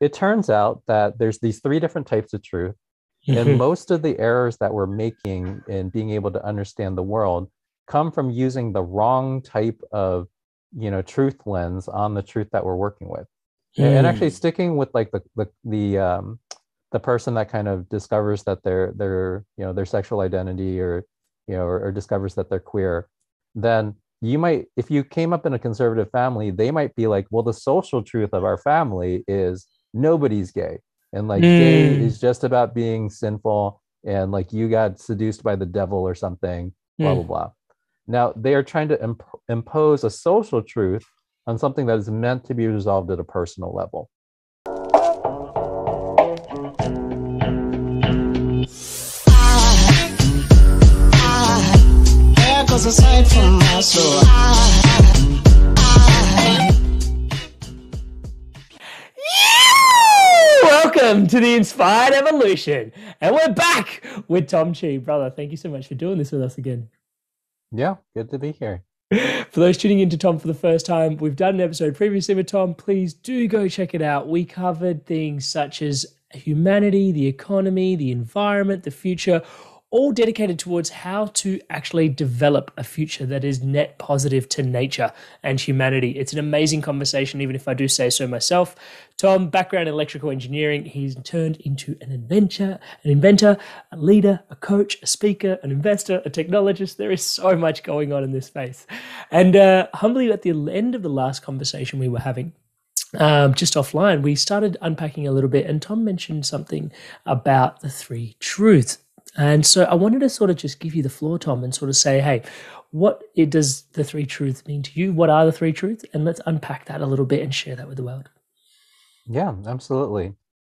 it turns out that there's these three different types of truth and most of the errors that we're making in being able to understand the world come from using the wrong type of you know truth lens on the truth that we're working with. And actually sticking with like the the the um the person that kind of discovers that they're they're you know their sexual identity or you know or, or discovers that they're queer then you might if you came up in a conservative family they might be like well the social truth of our family is nobody's gay and like mm. gay is just about being sinful and like you got seduced by the devil or something blah mm. blah blah now they are trying to imp- impose a social truth on something that is meant to be resolved at a personal level aside from Welcome to the Inspired Evolution. And we're back with Tom Chi. Brother, thank you so much for doing this with us again. Yeah, good to be here. For those tuning into Tom for the first time, we've done an episode previously with Tom. Please do go check it out. We covered things such as humanity, the economy, the environment, the future, all dedicated towards how to actually develop a future that is net positive to nature and humanity. It's an amazing conversation, even if I do say so myself. Tom, background in electrical engineering, he's turned into an inventor, an inventor, a leader, a coach, a speaker, an investor, a technologist. There is so much going on in this space. And uh, humbly, at the end of the last conversation we were having, um, just offline, we started unpacking a little bit, and Tom mentioned something about the three truths. And so I wanted to sort of just give you the floor, Tom, and sort of say, hey, what it does the three truths mean to you? What are the three truths? And let's unpack that a little bit and share that with the world. Yeah, absolutely.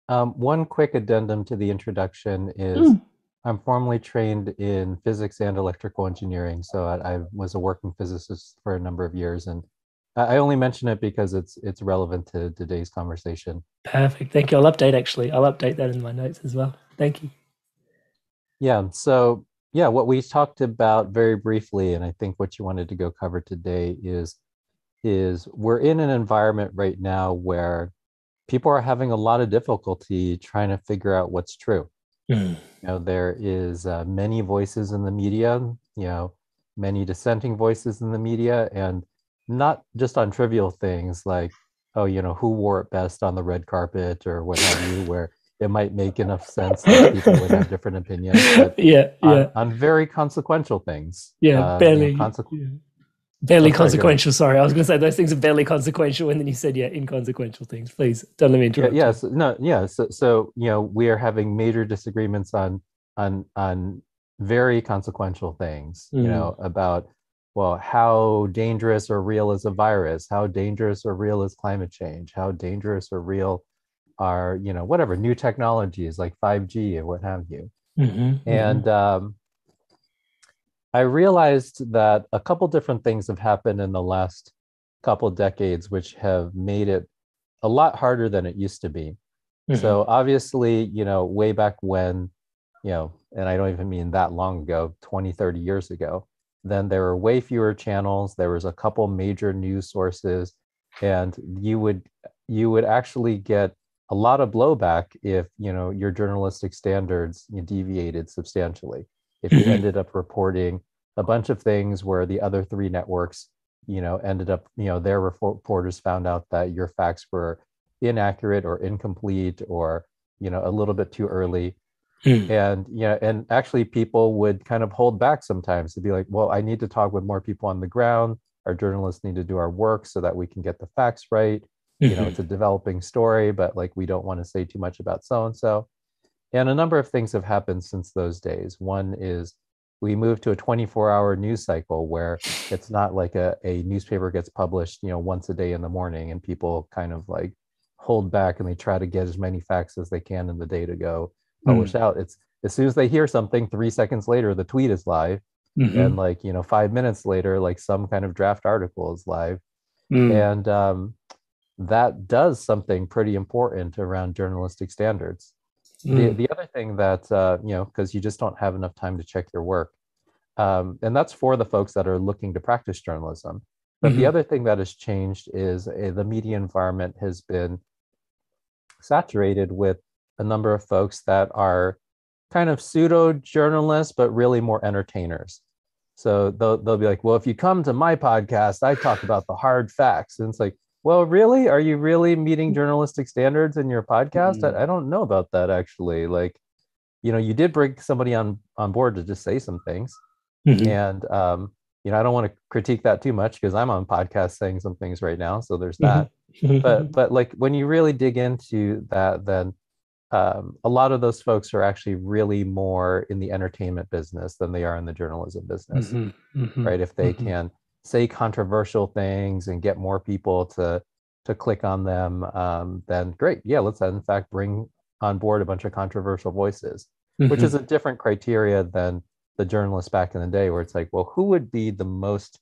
Um, one quick addendum to the introduction is mm. I'm formally trained in physics and electrical engineering. So I, I, was a working physicist for a number of years, and I only mention it because it's it's relevant to today's conversation. Perfect. Thank you. I'll update actually. I'll update that in my notes as well. Thank you. Yeah. So, yeah, what we talked about very briefly, and I think what you wanted to go cover today is is we're in an environment right now where people are having a lot of difficulty trying to figure out what's true. Mm. You know, there is uh, many voices in the media. You know, many dissenting voices in the media, and not just on trivial things like, oh, you know, who wore it best on the red carpet or what have you, where it might make enough sense that people would have different opinions. But yeah, yeah. On, on very consequential things. Yeah, uh, barely. You know, yeah. Barely oh, consequential. Sorry, I was going to say those things are barely consequential, and then you said, "Yeah, inconsequential things." Please don't let me interrupt. Yeah, yes, no, yeah. So, so you know, we are having major disagreements on on on very consequential things. Mm. You know, about well, how dangerous or real is a virus? How dangerous or real is climate change? How dangerous or real are you know whatever new technologies like 5g or what have you mm-hmm, mm-hmm. and mm-hmm. Um, i realized that a couple different things have happened in the last couple decades which have made it a lot harder than it used to be mm-hmm. so obviously you know way back when you know and i don't even mean that long ago 20 30 years ago then there were way fewer channels there was a couple major news sources and you would you would actually get a lot of blowback if you know your journalistic standards deviated substantially if you mm-hmm. ended up reporting a bunch of things where the other three networks you know ended up you know their reporters found out that your facts were inaccurate or incomplete or you know a little bit too early mm. and you know and actually people would kind of hold back sometimes to be like well i need to talk with more people on the ground our journalists need to do our work so that we can get the facts right you know it's a developing story but like we don't want to say too much about so and so and a number of things have happened since those days one is we moved to a 24 hour news cycle where it's not like a, a newspaper gets published you know once a day in the morning and people kind of like hold back and they try to get as many facts as they can in the day to go publish mm. out it's as soon as they hear something three seconds later the tweet is live mm-hmm. and like you know five minutes later like some kind of draft article is live mm. and um that does something pretty important around journalistic standards. Mm. The, the other thing that, uh, you know, because you just don't have enough time to check your work, um, and that's for the folks that are looking to practice journalism. But mm-hmm. the other thing that has changed is uh, the media environment has been saturated with a number of folks that are kind of pseudo journalists, but really more entertainers. So they'll, they'll be like, well, if you come to my podcast, I talk about the hard facts. And it's like, well, really? Are you really meeting journalistic standards in your podcast? Mm-hmm. I, I don't know about that actually. Like, you know, you did bring somebody on on board to just say some things. Mm-hmm. And um, you know, I don't want to critique that too much because I'm on podcast saying some things right now. So there's that. Mm-hmm. but but like when you really dig into that, then um, a lot of those folks are actually really more in the entertainment business than they are in the journalism business, mm-hmm, mm-hmm, right? If they mm-hmm. can say controversial things and get more people to to click on them, um, then great. Yeah, let's in fact bring on board a bunch of controversial voices, which mm-hmm. is a different criteria than the journalists back in the day, where it's like, well, who would be the most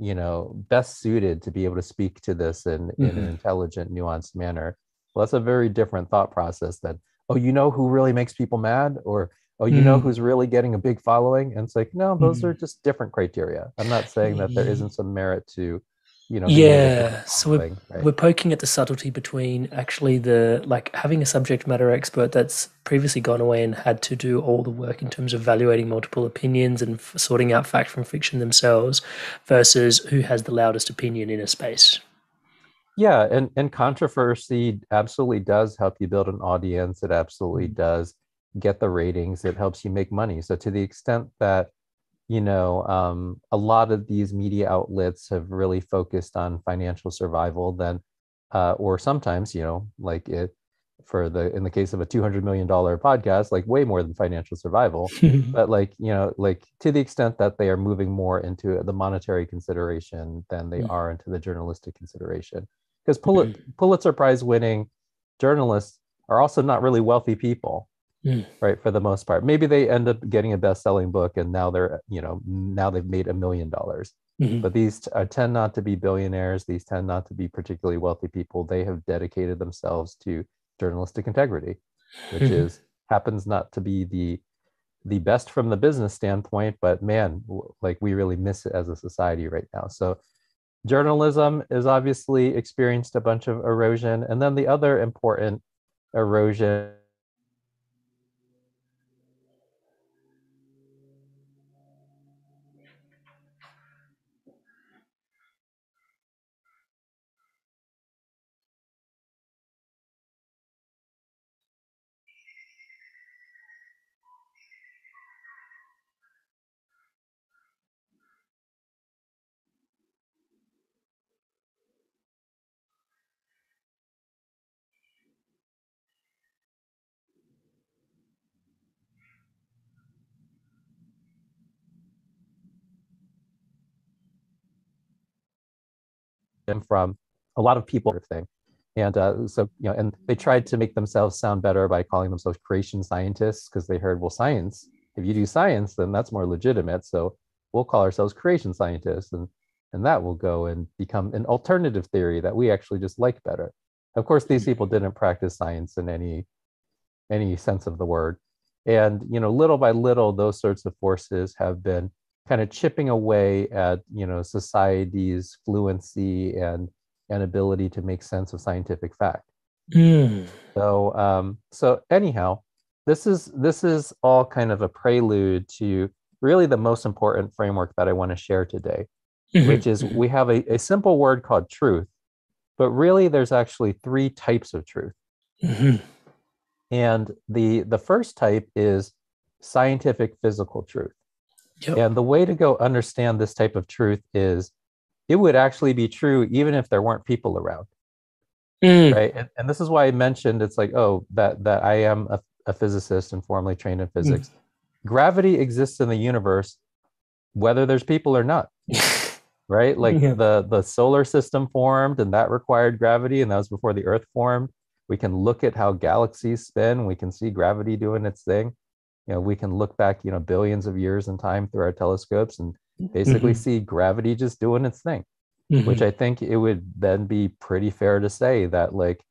you know best suited to be able to speak to this in, in an mm-hmm. intelligent nuanced manner well, that's a very different thought process than, oh, you know who really makes people mad? Or, oh, you mm. know who's really getting a big following? And it's like, no, those mm. are just different criteria. I'm not saying that there isn't some merit to, you know. Yeah. So we're, right? we're poking at the subtlety between actually the, like having a subject matter expert that's previously gone away and had to do all the work in terms of evaluating multiple opinions and f- sorting out fact from fiction themselves versus who has the loudest opinion in a space yeah and and controversy absolutely does help you build an audience it absolutely mm-hmm. does get the ratings it helps you make money. So to the extent that you know um, a lot of these media outlets have really focused on financial survival then uh, or sometimes you know like it for the in the case of a 200 million dollar podcast like way more than financial survival. But like you know like to the extent that they are moving more into the monetary consideration than they mm. are into the journalistic consideration. Because Pul- Pulitzer Prize winning journalists are also not really wealthy people, mm. right? For the most part, maybe they end up getting a best-selling book, and now they're you know now they've made a million dollars. Mm-hmm. But these t- uh, tend not to be billionaires. These tend not to be particularly wealthy people. They have dedicated themselves to journalistic integrity, which mm-hmm. is happens not to be the the best from the business standpoint, but man, like we really miss it as a society right now. So journalism is obviously experienced a bunch of erosion. And then the other important erosion from a lot of people thing. And uh, so, you know, and they tried to make themselves sound better by calling themselves creation scientists because they heard, well, science, if you do science, then that's more legitimate. So we'll call ourselves creation scientists. And, and that will go and become an alternative theory that we actually just like better. Of course, these people didn't practice science in any any sense of the word. And you know, little by little, those sorts of forces have been kind of chipping away at you know society's fluency and and ability to make sense of scientific fact. Mm. So um, so anyhow, this is this is all kind of a prelude to really the most important framework that I want to share today, mm-hmm. which is mm-hmm. we have a, a simple word called truth, but really there's actually three types of truth. Mm-hmm. And the the first type is scientific physical truth. Yep. And the way to go understand this type of truth is it would actually be true even if there weren't people around. Mm. Right. And, and, this is why I mentioned it's like, oh, that that I am a, a physicist and formally trained in physics. Mm. Gravity exists in the universe whether there's people or not. right? Like yeah. the the solar system formed and that required gravity, and that was before the earth formed. We can look at how galaxies spin, we can see gravity doing its thing you know we can look back you know billions of years in time through our telescopes and basically mm-hmm. see gravity just doing its thing mm-hmm. which i think it would then be pretty fair to say that like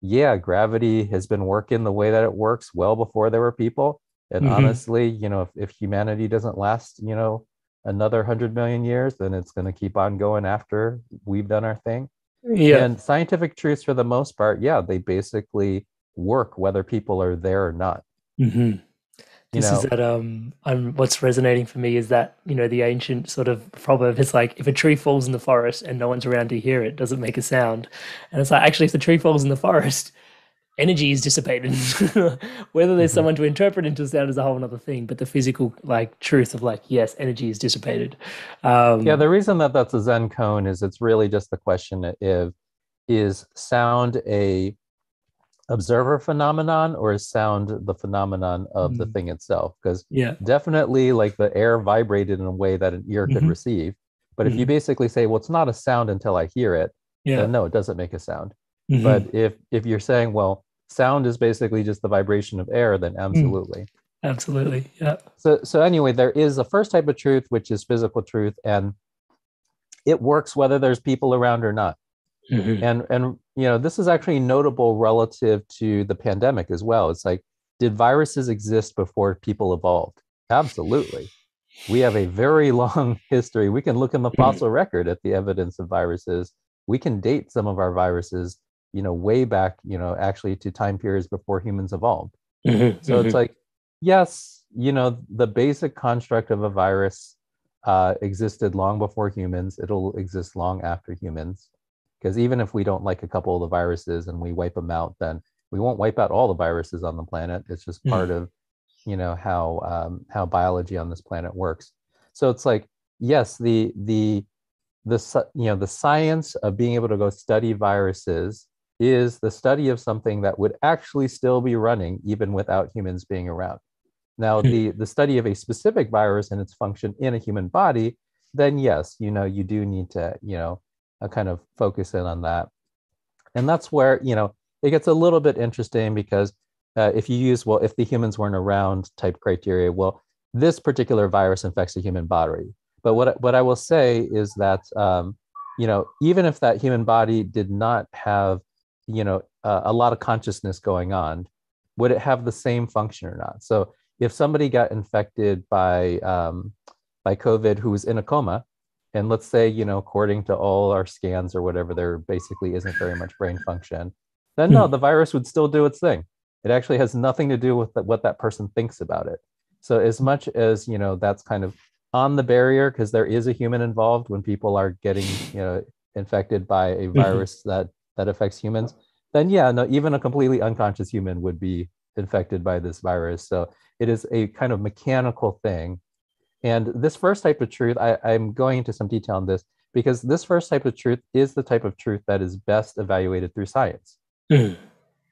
yeah gravity has been working the way that it works well before there were people and mm-hmm. honestly you know if, if humanity doesn't last you know another 100 million years then it's going to keep on going after we've done our thing Yeah. And scientific truths, for the most part, yeah, they basically work whether people are there or not. Mm-hmm. You This know, is that um I'm what's resonating for me is that, you know, the ancient sort of proverb is like if a tree falls in the forest and no one's around to hear it, does it make a sound? And it's like actually if the tree falls in the forest, energy is dissipated. Whether there's Mhm. someone to interpret into sound is a whole other thing, but the physical like truth of like, yes, energy is dissipated. Um yeah, the reason that that's a Zen koan is it's really just the question if is sound a observer phenomenon or is sound the phenomenon of the Mm. thing itself? Because yeah. definitely like the air vibrated in a way that an ear could Mhm. receive. But if you Mhm. basically say, well, it's not a sound until I hear it, Yeah. then no, it doesn't make a sound. Mhm. But if if you're saying, well, sound is basically just the vibration of air, then absolutely. absolutely. Yeah. So so anyway, there is a first type of truth, which is physical truth, and it works whether there's people around or not. Mhm. And and you know, this is actually notable relative to the pandemic as well. It's like, did viruses exist before people evolved? Absolutely. We have a very long history. We can look in the fossil record at the evidence of viruses. We can date some of our viruses, you know, way back, you know, actually to time periods before humans evolved. Mhm. So Mhm. it's like, yes, you know, the basic construct of a virus uh, existed long before humans. It'll exist long after humans. Because even if we don't like a couple of the viruses and we wipe them out, then we won't wipe out all the viruses on the planet. It's just Mm. part of, you know, how um, how biology on this planet works. So it's like, yes, the the the you know the science of being able to go study viruses is the study of something that would actually still be running even without humans being around. Now, Hmm. the the study of a specific virus and its function in a human body, then yes, you know, you do need to, you know, uh, kind of focus in on that. And that's where, you know, it gets a little bit interesting because uh, if you use, well, if the humans weren't around type criteria, well, this particular virus infects a human body. But what what I will say is that, um, you know, even if that human body did not have, you know, uh, a lot of consciousness going on, would it have the same function or not? So if somebody got infected by um, by COVID who was in a coma, and let's say, you know, according to all our scans or whatever, there basically isn't very much brain function, then no, Hmm. the virus would still do its thing. It actually has nothing to do with the, what that person thinks about it. So as much as, you know, that's kind of on the barrier because there is a human involved when people are getting, you know, infected by a virus that that affects humans, then yeah, no, even a completely unconscious human would be infected by this virus. So it is a kind of mechanical thing. And this first type of truth, I, I'm going into some detail on this because this first type of truth is the type of truth that is best evaluated through science, Mhm.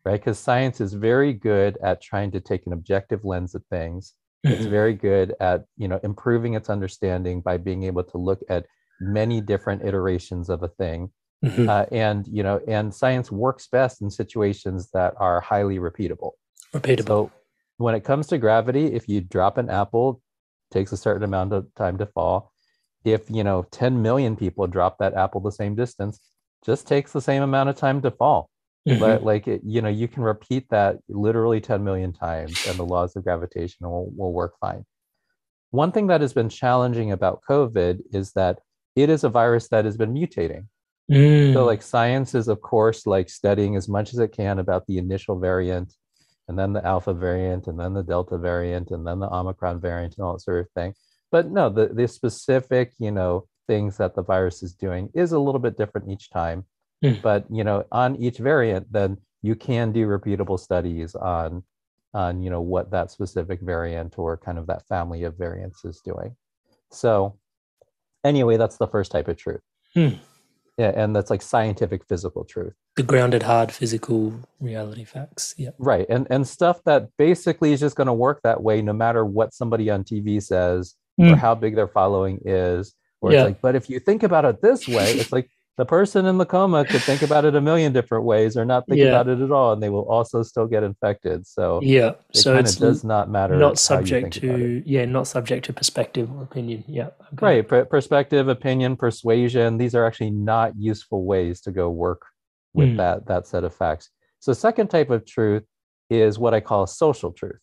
right? Because science is very good at trying to take an objective lens of things. It's Mhm. very good at you know improving its understanding by being able to look at many different iterations of a thing Mhm. uh, and you know and science works best in situations that are highly repeatable Repeatable. so when it comes to gravity if you drop an apple takes a certain amount of time to fall if you know 10 million people drop that apple the same distance just takes the same amount of time to fall Mhm. but like it, you know you can repeat that literally 10 million times and the laws of gravitation will, will work fine one thing that has been challenging about covid is that it is a virus that has been mutating Mm. so like science is of course like studying as much as it can about the initial variant and then the alpha variant and then the delta variant and then the omicron variant and all that sort of thing but no the, the specific you know things that the virus is doing is a little bit different each time Mm. but you know on each variant then you can do repeatable studies on on you know what that specific variant or kind of that family of variants is doing so anyway that's the first type of truth Hmm. Yeah and that's like scientific physical truth the grounded hard physical reality facts. Yeah. right and and stuff that basically is just going to work that way no matter what somebody on tv says or Mm. how big their following is or Yeah. it's like but if you think about it this way it's like the person in the coma could think about it a million different ways or not think Yeah. about it at all and they will also still get infected so Yeah. it So it does not matter not subject think about it. to yeah, not subject to perspective or opinion. Yeah. okay. right per- perspective opinion persuasion these are actually not useful ways to go work with Mm. that that set of facts so second type of truth is what i call social truth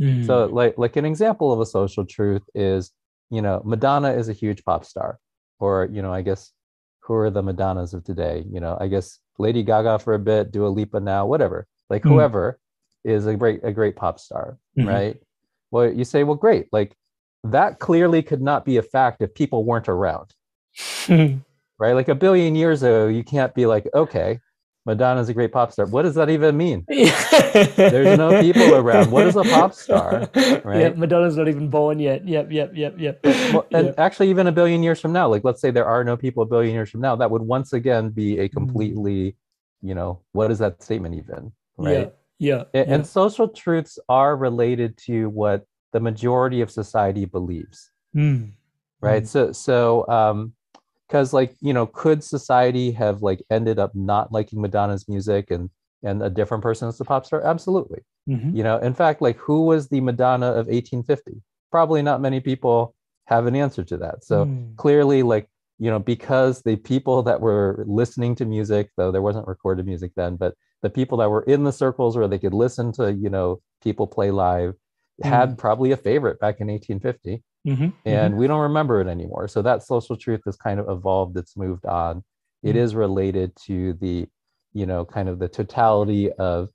Mm. so like like an example of a social truth is you know madonna is a huge pop star or you know i guess who are the Madonnas of today? You know, I guess Lady Gaga for a bit, Dua Lipa now, whatever. Like Mm. whoever is a great a great pop star, Mhm. right? Well, you say, well, great. Like that clearly could not be a fact if people weren't around, right? Like a billion years ago, you can't be like, okay, Madonna's a great pop star. What does that even mean? There's no people around. What is a pop star, Yep, right? Madonna's not even born yet. Yep, yep, yep, yep. Well, and Yep. actually, even a billion years from now, like let's say there are no people a billion years from now, that would once again be Mm. a completely, you know, what is that statement even, right? Yeah, yeah, And social truths are related to what the majority of society believes. Mm. right? So, so, um, because like you know, could society have like ended up not liking Madonna's music and and a different person as the pop star? Absolutely. Mhm. You know, in fact, like who was the Madonna of 1850? Probably not many people have an answer to that. So Mm. clearly, like, you know, because the people that were listening to music, though there wasn't recorded music then, but the people that were in the circles where they could listen to, you know, people play live had probably a favorite back in 1850 Mhm, and we don't remember it anymore. So that social truth has kind of evolved, it's moved on. It Mm. is related to the, you know, kind of the totality of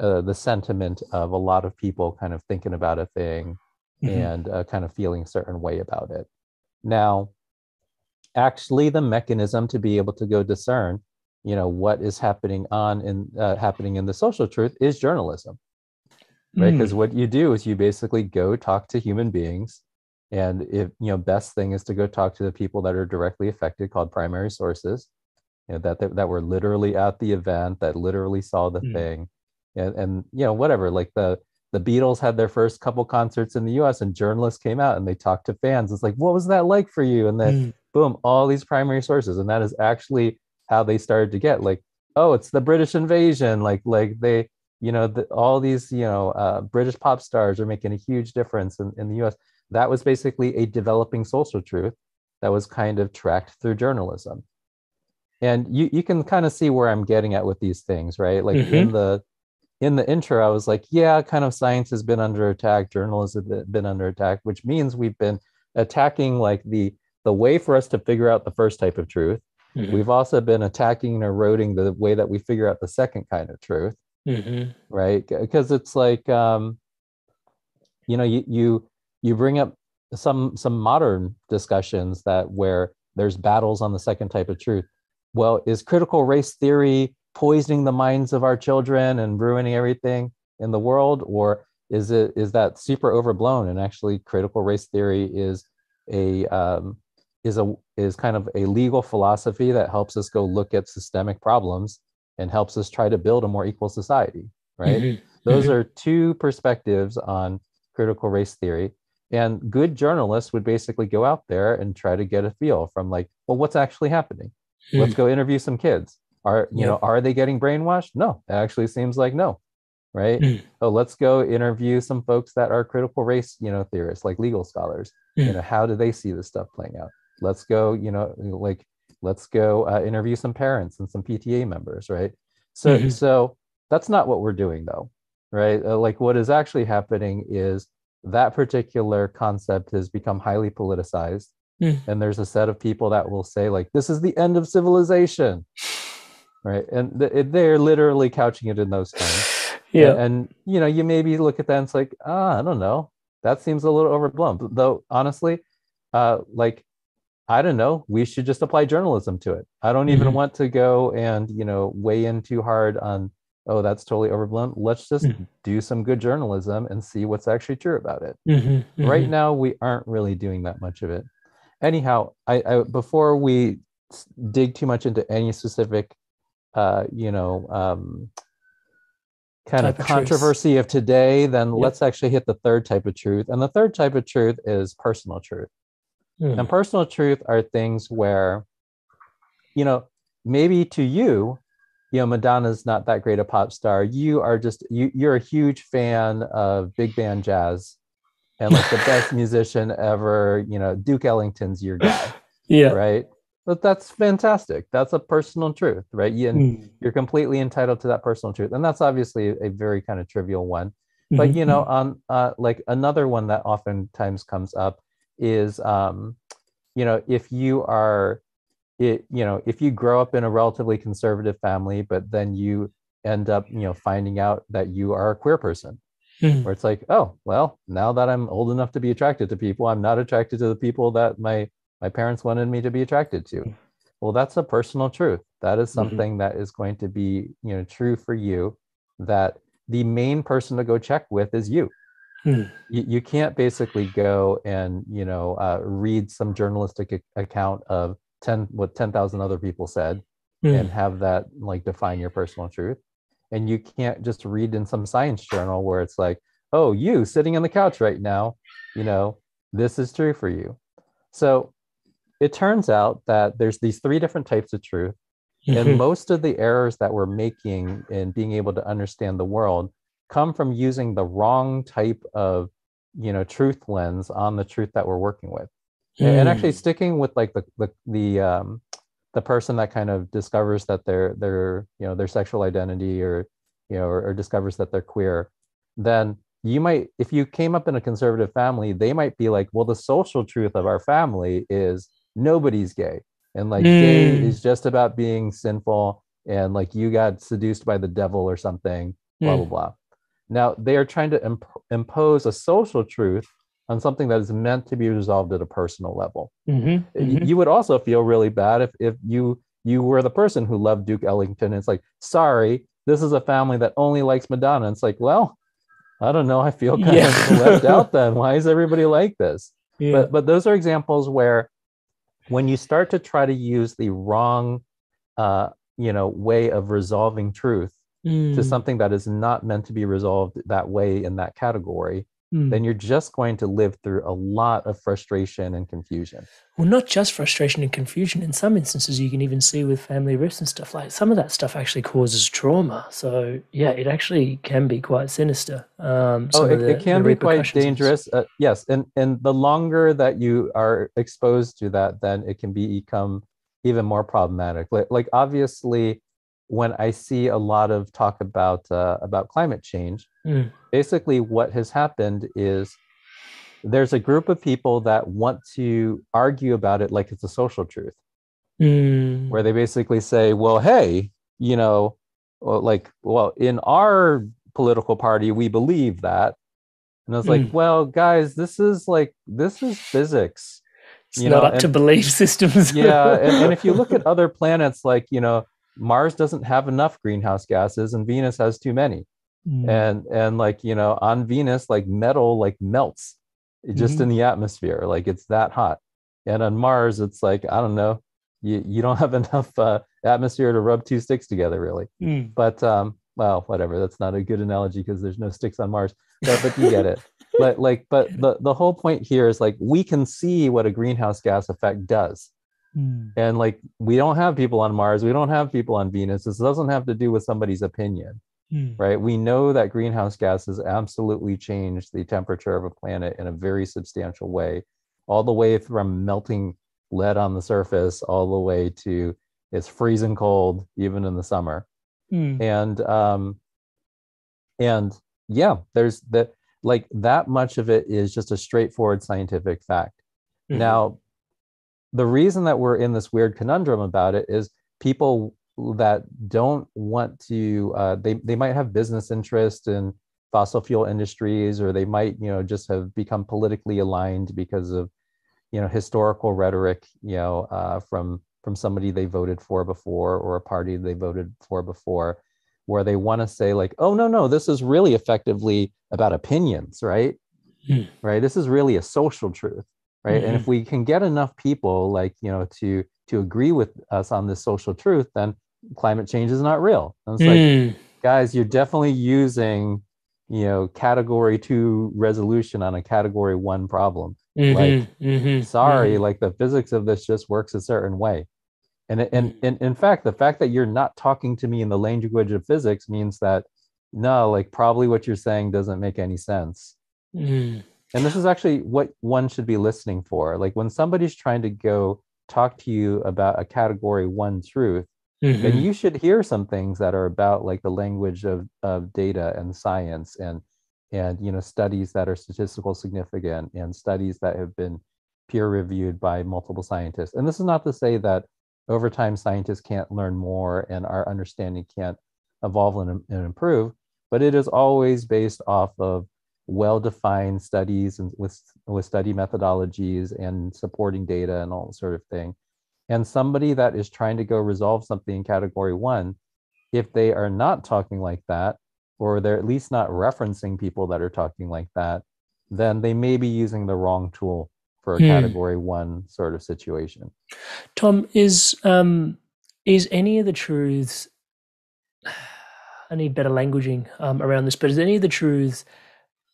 uh, the sentiment of a lot of people kind of thinking about a thing mhm, and uh, kind of feeling a certain way about it. Now, actually, the mechanism to be able to go discern, you know, what is happening on in uh, happening in the social truth is journalism right because mm, what you do is you basically go talk to human beings and if you know best thing is to go talk to the people that are directly affected called primary sources you know that that, that were literally at the event that literally saw the Mm. thing. And and you know whatever like the the beatles had their first couple concerts in the us and journalists came out and they talked to fans. It's like what was that like for you? And then mm, boom all these primary sources. And that is actually how they started to get like oh it's the british invasion. Like like they you know the, all these you know uh, british pop stars are making a huge difference in, in the us that was basically a developing social truth that was kind of tracked through journalism. And you you can kind of see where i'm getting at with these things right? Like in the in the intro i was like yeah kind of science has been under attack journalism has been under attack which means we've been attacking like the the way for us to figure out the first type of truth. Mhm, we've also been attacking and eroding the way that we figure out the second kind of truth. Mhm, right? Because it's like um you know you you you bring up some some modern discussions that where there's battles on the second type of truth. Well is critical race theory poisoning the minds of our children and ruining everything in the world? Or is it is that super overblown and actually critical race theory is a um, is a is kind of a legal philosophy that helps us go look at systemic problems and helps us try to build a more equal society right? Mhm, those Mhm. are two perspectives on critical race theory and good journalists would basically go out there and try to get a feel from like well what's actually happening? Let's go interview some kids. Are you Yeah. know are they getting brainwashed? No it actually seems like no right? Mm. oh let's go interview some folks that are critical race you know theorists like legal scholars. You Mm. know how do they see this stuff playing out? Let's go you know like let's go uh, interview some parents and some pta members right? So Mhm. so that's not what we're doing though right? Uh, like what is actually happening is that particular concept has become highly politicized. Mm. and there's a set of people that will say like this is the end of civilization. Right? And th- they're literally couching it in those terms. Yeah. and, and, you know you maybe look at that and it's like ah i don't know. That seems a little overblown. But though honestly uh like i don't know. We should just apply journalism to it. I don't even Mhm. want to go and you know weigh in too hard on oh that's totally overblown let's just Mhm. do some good journalism and see what's actually true about it Mhm, right mhm. now we aren't really doing that much of it anyhow i, I before we dig too much into any specific uh you know um kind Type of of controversy of today then Yep. let's actually hit the third type of truth and the third type of truth is personal truth Mm. and personal truth are things where you know maybe to you you know madonna's not that great a pop star. You are just you you're a huge fan of big band jazz and like the best musician ever you know duke ellington's your guy Yeah. right? But that's fantastic. That's a personal truth right? You, and Mm. you're completely entitled to that personal truth. And that's obviously a very kind of trivial one. But Mhm, you know on uh, like another one that oftentimes comes up is um you know if you are it you know if you grow up in a relatively conservative family but then you end up you know finding out that you are a queer person mm. where it's like oh well now that i'm old enough to be attracted to people i'm not attracted to the people that my my parents wanted me to be attracted to hmm. well that's a personal truth that is mm-hmm. something mm-hmm. that is going to be you know true for you that the main person to go check with is you mm. you, you, can't basically go and you know uh, read some journalistic account of 10 what 10,000 other people said mm. and have that like define your personal truth and you can't just read in some science journal where it's like oh you sitting on the couch right now you know this is true for you so it turns out that there's these three different types of truth and mm-hmm. most of the errors that we're making in being able to understand the world come from using the wrong type of you know truth lens on the truth that we're working with mm. and actually sticking with like the the the um the person that kind of discovers that they're they're you know their sexual identity or you know or, or discovers that they're queer then you might if you came up in a conservative family they might be like well the social truth of our family is nobody's gay and like mm. gay is just about being sinful and like you got seduced by the devil or something blah mm. blah blah now they are trying to imp- impose a social truth on something that is meant to be resolved at a personal level. Mm-hmm, mm-hmm. You would also feel really bad if if you you were the person who loved Duke Ellington. It's like, sorry, this is a family that only likes Madonna. It's like, well, I don't know. I feel kind yeah. of left out then. Why is everybody like this? Yeah. But but those are examples where when you start to try to use the wrong uh, you know way of resolving truth mm. to something that is not meant to be resolved that way in that category mm. then you're just going to live through a lot of frustration and confusion. Well, not just frustration and confusion. In some instances, you can even see with family rifts and stuff like some of that stuff actually causes trauma. So yeah, it actually can be quite sinister. Um, oh, it, the, it can be quite dangerous. Uh, yes, and and the longer that you are exposed to that, then it can be become even more problematic. Like, like obviously when I see a lot of talk about uh, about climate change, mm. basically what has happened is there's a group of people that want to argue about it like it's a social truth, mm. where they basically say, "Well, hey, you know, well, like, well, in our political party, we believe that," and I was mm. like, "Well, guys, this is like this is physics." It's you not know, up and, to belief systems. yeah, and, and if you look at other planets, like you know Mars doesn't have enough greenhouse gases and Venus has too many. Mm. And and like, you know, on Venus like metal like melts just mm-hmm. in the atmosphere, like it's that hot. And on Mars it's like, I don't know, you you don't have enough uh, atmosphere to rub two sticks together really. Mm. But um well, whatever, that's not a good analogy because there's no sticks on Mars. But but you get it. but like but the the whole point here is like we can see what a greenhouse gas effect does Mm. And like, we don't have people on Mars, we don't have people on Venus. This doesn't have to do with somebody's opinion, mm. right? We know that greenhouse gases absolutely change the temperature of a planet in a very substantial way, all the way from melting lead on the surface, all the way to it's freezing cold even in the summer. Mm. And, um, and yeah, there's that, like that much of it is just a straightforward scientific fact. Mm-hmm. Now, the reason that we're in this weird conundrum about it is people that don't want to uh, they, they might have business interest in fossil fuel industries or they might you know just have become politically aligned because of you know historical rhetoric you know uh, from from somebody they voted for before or a party they voted for before where they want to say like oh no no this is really effectively about opinions right? Mm. right? This is really a social truth right mm-hmm. and if mm-hmm. we can get enough people like you know to to agree with us on this social truth then climate change is not real and it's mm. like guys you're definitely using you know category two resolution on a category one problem mm-hmm. like mm-hmm. sorry mm-hmm. like the physics of this just works a certain way and, and, and mm. in fact the fact that you're not talking to me in the language of physics means that no like probably what you're saying doesn't make any sense mm and this is actually what one should be listening for like when somebody's trying to go talk to you about a category one truth mm-hmm. then you should hear some things that are about like the language of, of data and science and and you know studies that are statistical significant and studies that have been peer reviewed by multiple scientists and this is not to say that over time scientists can't learn more and our understanding can't evolve and, and improve but it is always based off of well-defined studies and with with study methodologies and supporting data and all that sort of thing and somebody that is trying to go resolve something in category one if they are not talking like that or they're at least not referencing people that are talking like that then they may be using the wrong tool for a hmm. category one sort of situation tom is um is any of the truths I need better languaging um, around this, but is any of the truths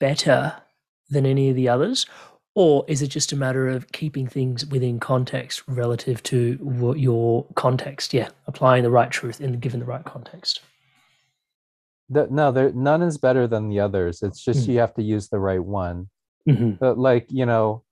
better than any of the others? Or is it just a matter of keeping things within context relative to what your context? Yeah, applying the right truth in the given the right context. The, no, there none is better than the others. It's just mm-hmm. you have to use the right one. Mm-hmm. But like you know,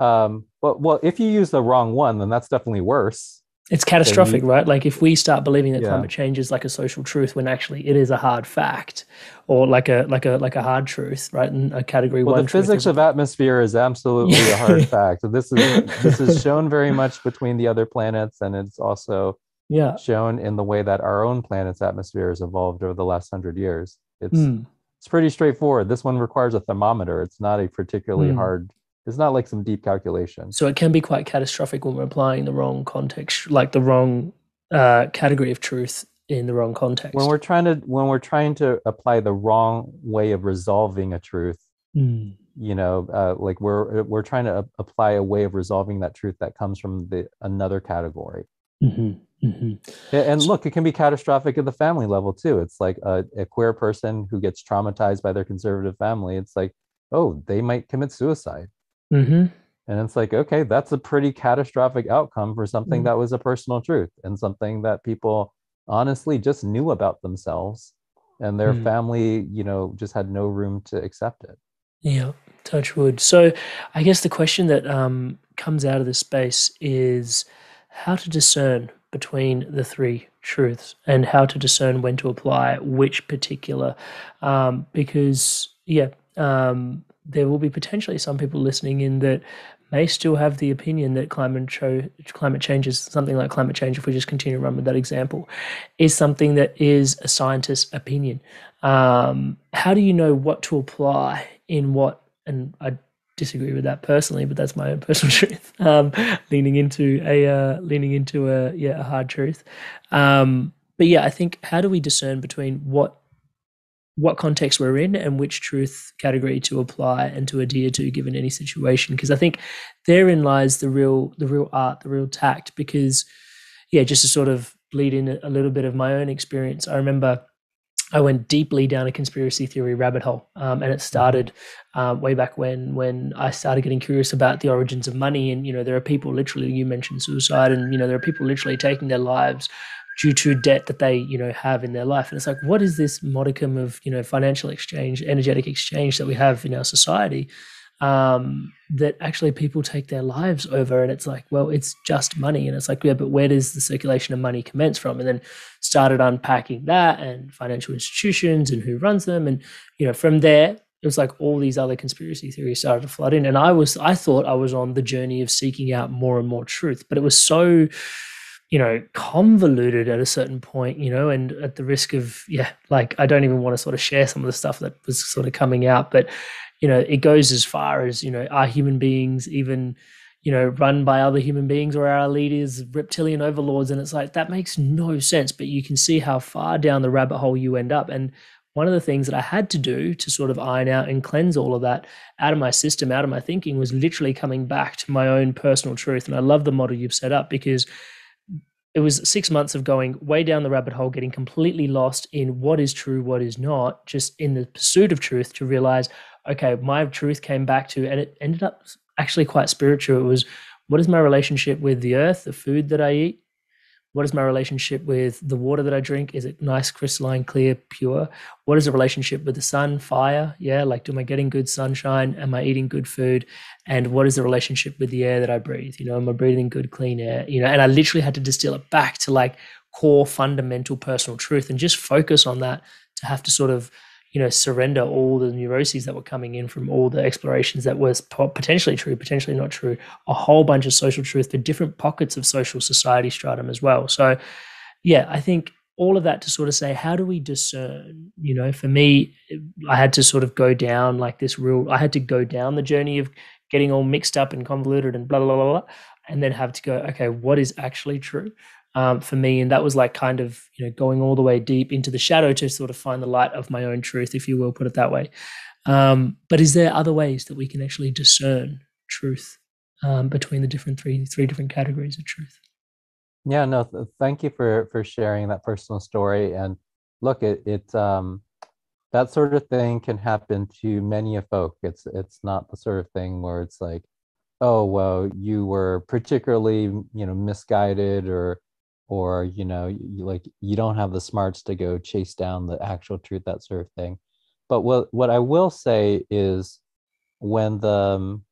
um, well, well, if you use the wrong one, then that's definitely worse. It's catastrophic, right? Like if we start believing that yeah. climate change is like a social truth when actually it is a hard fact, or like a like a like a hard truth, right? And a category well, one. The physics of atmosphere is absolutely a hard fact. This is this is shown very much between the other planets, and it's also yeah shown in the way that our own planet's atmosphere has evolved over the last hundred years. It's mm. it's pretty straightforward. This one requires a thermometer. It's not a particularly mm. hard it's not like some deep calculation. So it can be quite catastrophic when we're applying the wrong context, like the wrong uh, category of truth in the wrong context. When we're trying to when we're trying to apply the wrong way of resolving a truth, mm. you know, uh, like we're we're trying to apply a way of resolving that truth that comes from the another category. Mm-hmm. Mm-hmm. And look, it can be catastrophic at the family level too. It's like a, a queer person who gets traumatized by their conservative family. It's like, oh, they might commit suicide Mm-hmm. And it's like, okay, that's a pretty catastrophic outcome for something mm-hmm. that was a personal truth and something that people honestly just knew about themselves and their mm. family, you know, just had no room to accept it. Yeah, touch wood. So I guess the question that um, comes out of this space is how to discern between the three truths and how to discern when to apply which particular um, because yeah um, there will be potentially some people listening in that may still have the opinion that climate cho- climate change is something like climate change. If we just continue to run with that example, is something that is a scientist's opinion. Um, how do you know what to apply in what? And I disagree with that personally, but that's my own personal truth. Um, leaning into a uh, leaning into a yeah a hard truth. Um, but yeah, I think how do we discern between what what context we're in and which truth category to apply and to adhere to given any situation because i think therein lies the real the real art the real tact because yeah just to sort of bleed in a little bit of my own experience i remember I went deeply down a conspiracy theory rabbit hole, um, and it started um, way back when when I started getting curious about the origins of money. And you know, there are people literally you mentioned suicide, and you know, there are people literally taking their lives due to debt that they you know have in their life. And it's like what is this modicum of you know financial exchange energetic exchange that we have in our society um, that actually people take their lives over? And it's like well it's just money. And it's like yeah but where does the circulation of money commence from? And then started unpacking that and financial institutions and who runs them. And you know from there it was like all these other conspiracy theories started to flood in. And i was i thought i was on the journey of seeking out more and more truth but it was so you know, convoluted at a certain point, you know, and at the risk of, yeah, like I don't even want to sort of share some of the stuff that was sort of coming out, but, you know, it goes as far as, you know, are human beings even, you know, run by other human beings or are our leaders reptilian overlords? And it's like, that makes no sense, but you can see how far down the rabbit hole you end up. And one of the things that I had to do to sort of iron out and cleanse all of that out of my system, out of my thinking, was literally coming back to my own personal truth. And I love the model you've set up because it was six months of going way down the rabbit hole, getting completely lost in what is true, what is not, just in the pursuit of truth to realize, okay, my truth came back to, and it ended up actually quite spiritual. It was, what is my relationship with the earth, the food that I eat? What is my relationship with the water that I drink? Is it nice, crystalline, clear, pure? What is the relationship with the sun, fire? Yeah, like, am I getting good sunshine? Am I eating good food? And what is the relationship with the air that I breathe? You know, am I breathing good, clean air? You know, and I literally had to distill it back to like core fundamental personal truth and just focus on that to have to sort of you know surrender all the neuroses that were coming in from all the explorations that was potentially true potentially not true a whole bunch of social truth for different pockets of social society stratum as well. So yeah i think all of that to sort of say how do we discern? You know for me i had to sort of go down like this real i had to go down the journey of getting all mixed up and convoluted and blah blah blah, blah and then have to go okay what is actually true um, for me. And that was like kind of, you know, going all the way deep into the shadow to sort of find the light of my own truth, if you will, put it that way. Um, but is there other ways that we can actually discern truth um, between the different three three different categories of truth? Yeah, no, th- thank you for for sharing that personal story. And look, it it um, that sort of thing can happen to many a folk. It's it's not the sort of thing where it's like, oh well, you were particularly you know misguided or or you know you, like you don't have the smarts to go chase down the actual truth that sort of thing but what what i will say is when the um,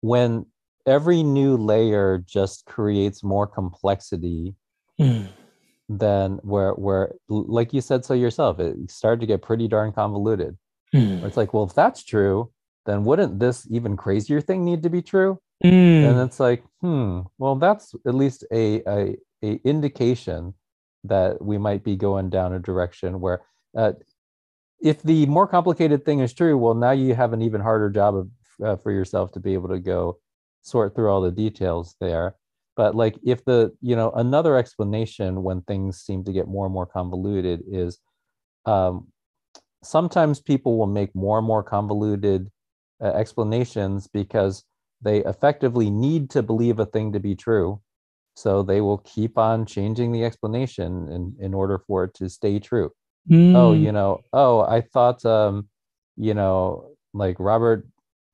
when every new layer just creates more complexity mm. then where where like you said so yourself it started to get pretty darn convoluted mm. it's like well if that's true then wouldn't this even crazier thing need to be true Mm. And it's like, hmm, well, that's at least a, a, a indication that we might be going down a direction where uh, if the more complicated thing is true, well, now you have an even harder job of, uh, for yourself to be able to go sort through all the details there. But like if the, you know, another explanation when things seem to get more and more convoluted is um, sometimes people will make more and more convoluted uh, explanations because they effectively need to believe a thing to be true. So they will keep on changing the explanation in, in order for it to stay true. Mm. Oh, you know, oh, I thought, um, you know, like Robert,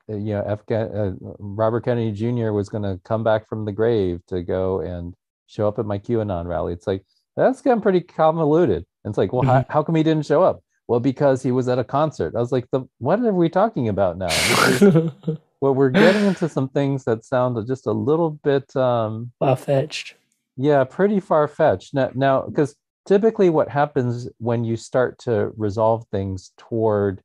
uh, you know, F. Uh, Robert Kennedy Jr. was going to come back from the grave to go and show up at my QAnon rally. It's like, that's getting pretty convoluted. And it's like, well, mm-hmm. how, how come he didn't show up? Well, because he was at a concert. I was like, the what are we talking about now? Is, well, we're getting into some things that sound just a little bit um, far fetched. Yeah, pretty far fetched. Now, now, because typically what happens when you start to resolve things toward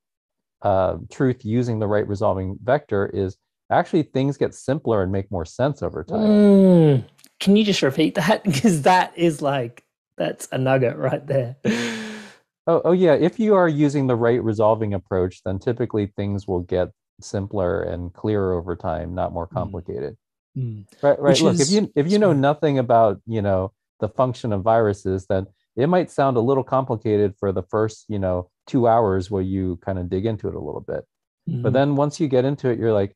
uh, truth using the right resolving vector is actually things get simpler and make more sense over time. Mm. Can you just repeat that? Because that is like that's a nugget right there. Oh, oh yeah. If you are using the right resolving approach, then typically things will get simpler and clearer over time, not more mm. complicated. Mm. Right, right. Which Look, if you if you know nothing about you know the function of viruses, then it might sound a little complicated for the first you know two hours where you kind of dig into it a little bit. Mm-hmm. But then once you get into it, you're like,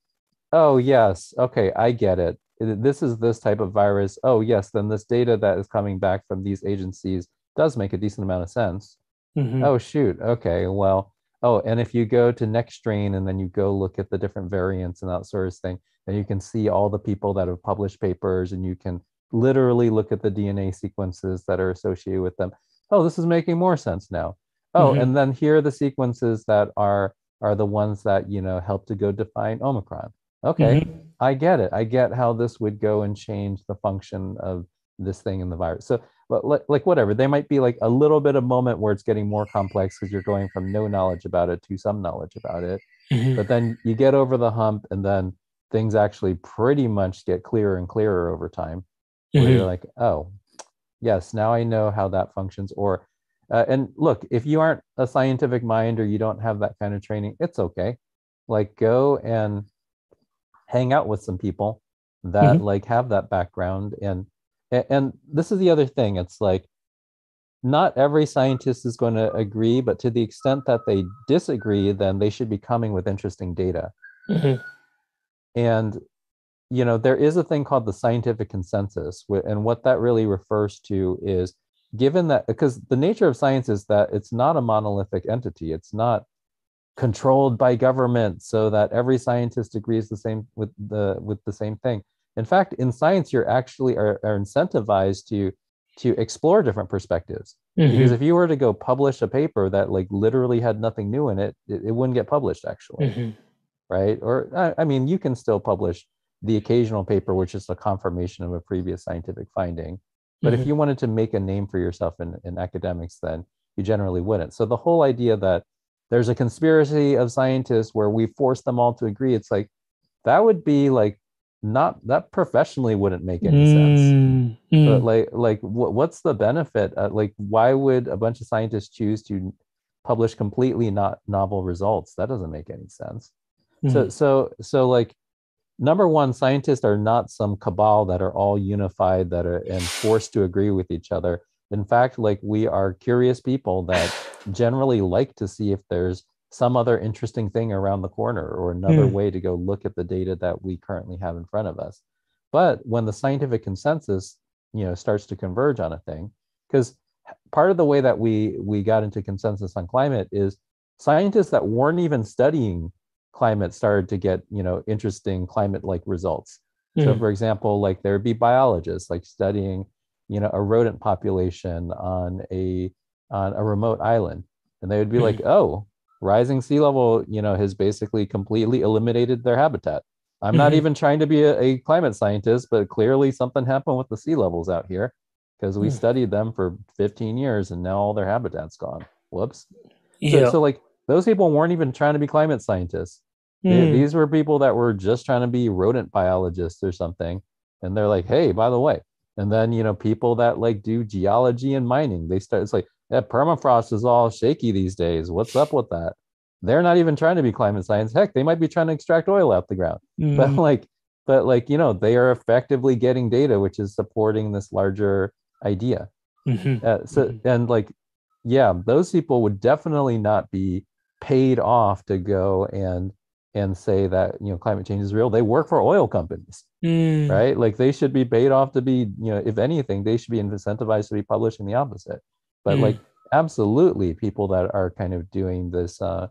oh yes, okay, I get it. This is this type of virus. Oh yes, then this data that is coming back from these agencies does make a decent amount of sense. Mm-hmm. Oh shoot, okay, well oh, and if you go to NextStrain and then you go look at the different variants and that sort of thing, then you can see all the people that have published papers and you can literally look at the DNA sequences that are associated with them. Oh, this is making more sense now. Oh, mm-hmm. and then here are the sequences that are are the ones that you know help to go define Omicron. Okay, mm-hmm. I get it. I get how this would go and change the function of this thing in the virus. So but like, like whatever they might be like a little bit of moment where it's getting more complex because you're going from no knowledge about it to some knowledge about it mm-hmm. but then you get over the hump and then things actually pretty much get clearer and clearer over time mm-hmm. where you're mm-hmm. like oh yes now i know how that functions or uh, and look if you aren't a scientific mind or you don't have that kind of training it's okay like go and hang out with some people that mm-hmm. like have that background and and this is the other thing it's like not every scientist is going to agree but to the extent that they disagree then they should be coming with interesting data mm-hmm. and you know there is a thing called the scientific consensus and what that really refers to is given that because the nature of science is that it's not a monolithic entity it's not controlled by government so that every scientist agrees the same with the with the same thing in fact, in science, you're actually are, are incentivized to to explore different perspectives. Mm-hmm. Because if you were to go publish a paper that like literally had nothing new in it, it, it wouldn't get published actually. Mm-hmm. Right. Or I, I mean, you can still publish the occasional paper, which is a confirmation of a previous scientific finding. But mm-hmm. if you wanted to make a name for yourself in, in academics, then you generally wouldn't. So the whole idea that there's a conspiracy of scientists where we force them all to agree, it's like that would be like not that professionally wouldn't make any sense. Mm, mm. But like like what, what's the benefit? Uh, like why would a bunch of scientists choose to publish completely not novel results? That doesn't make any sense. Mm. So so so like number one, scientists are not some cabal that are all unified that are and forced to agree with each other. In fact, like we are curious people that generally like to see if there's some other interesting thing around the corner or another mm. way to go look at the data that we currently have in front of us. But when the scientific consensus, you know, starts to converge on a thing, because part of the way that we we got into consensus on climate is scientists that weren't even studying climate started to get you know interesting climate like results mm. so hmm. for example like there would be biologists like studying you know a rodent population on a on a remote island and they would be mm. like oh rising sea level you know has basically completely eliminated their habitat i'm mm-hmm. not even trying to be a, a, climate scientist but clearly something happened with the sea levels out here because we mm. studied them for 15 years and now all their habitat's gone whoops yeah. so, so like those people weren't even trying to be climate scientists Mm. These were people that were just trying to be rodent biologists or something. And they're like, hey, by the way. And then, you know, people that like do geology and mining, they start, it's like, yeah, permafrost is all shaky these days. What's up with that? They're not even trying to be climate science. Heck, they might be trying to extract oil out the ground. Mm. But like, but like, you know, they are effectively getting data, which is supporting this larger idea. Mm-hmm. Uh, so, mm-hmm. and like, yeah, those people would definitely not be paid off to go and and say that you know climate change is real they work for oil companies mm. right like they should be paid off to be you know if anything they should be incentivized to be publishing the opposite but mm. like absolutely people that are kind of doing this uh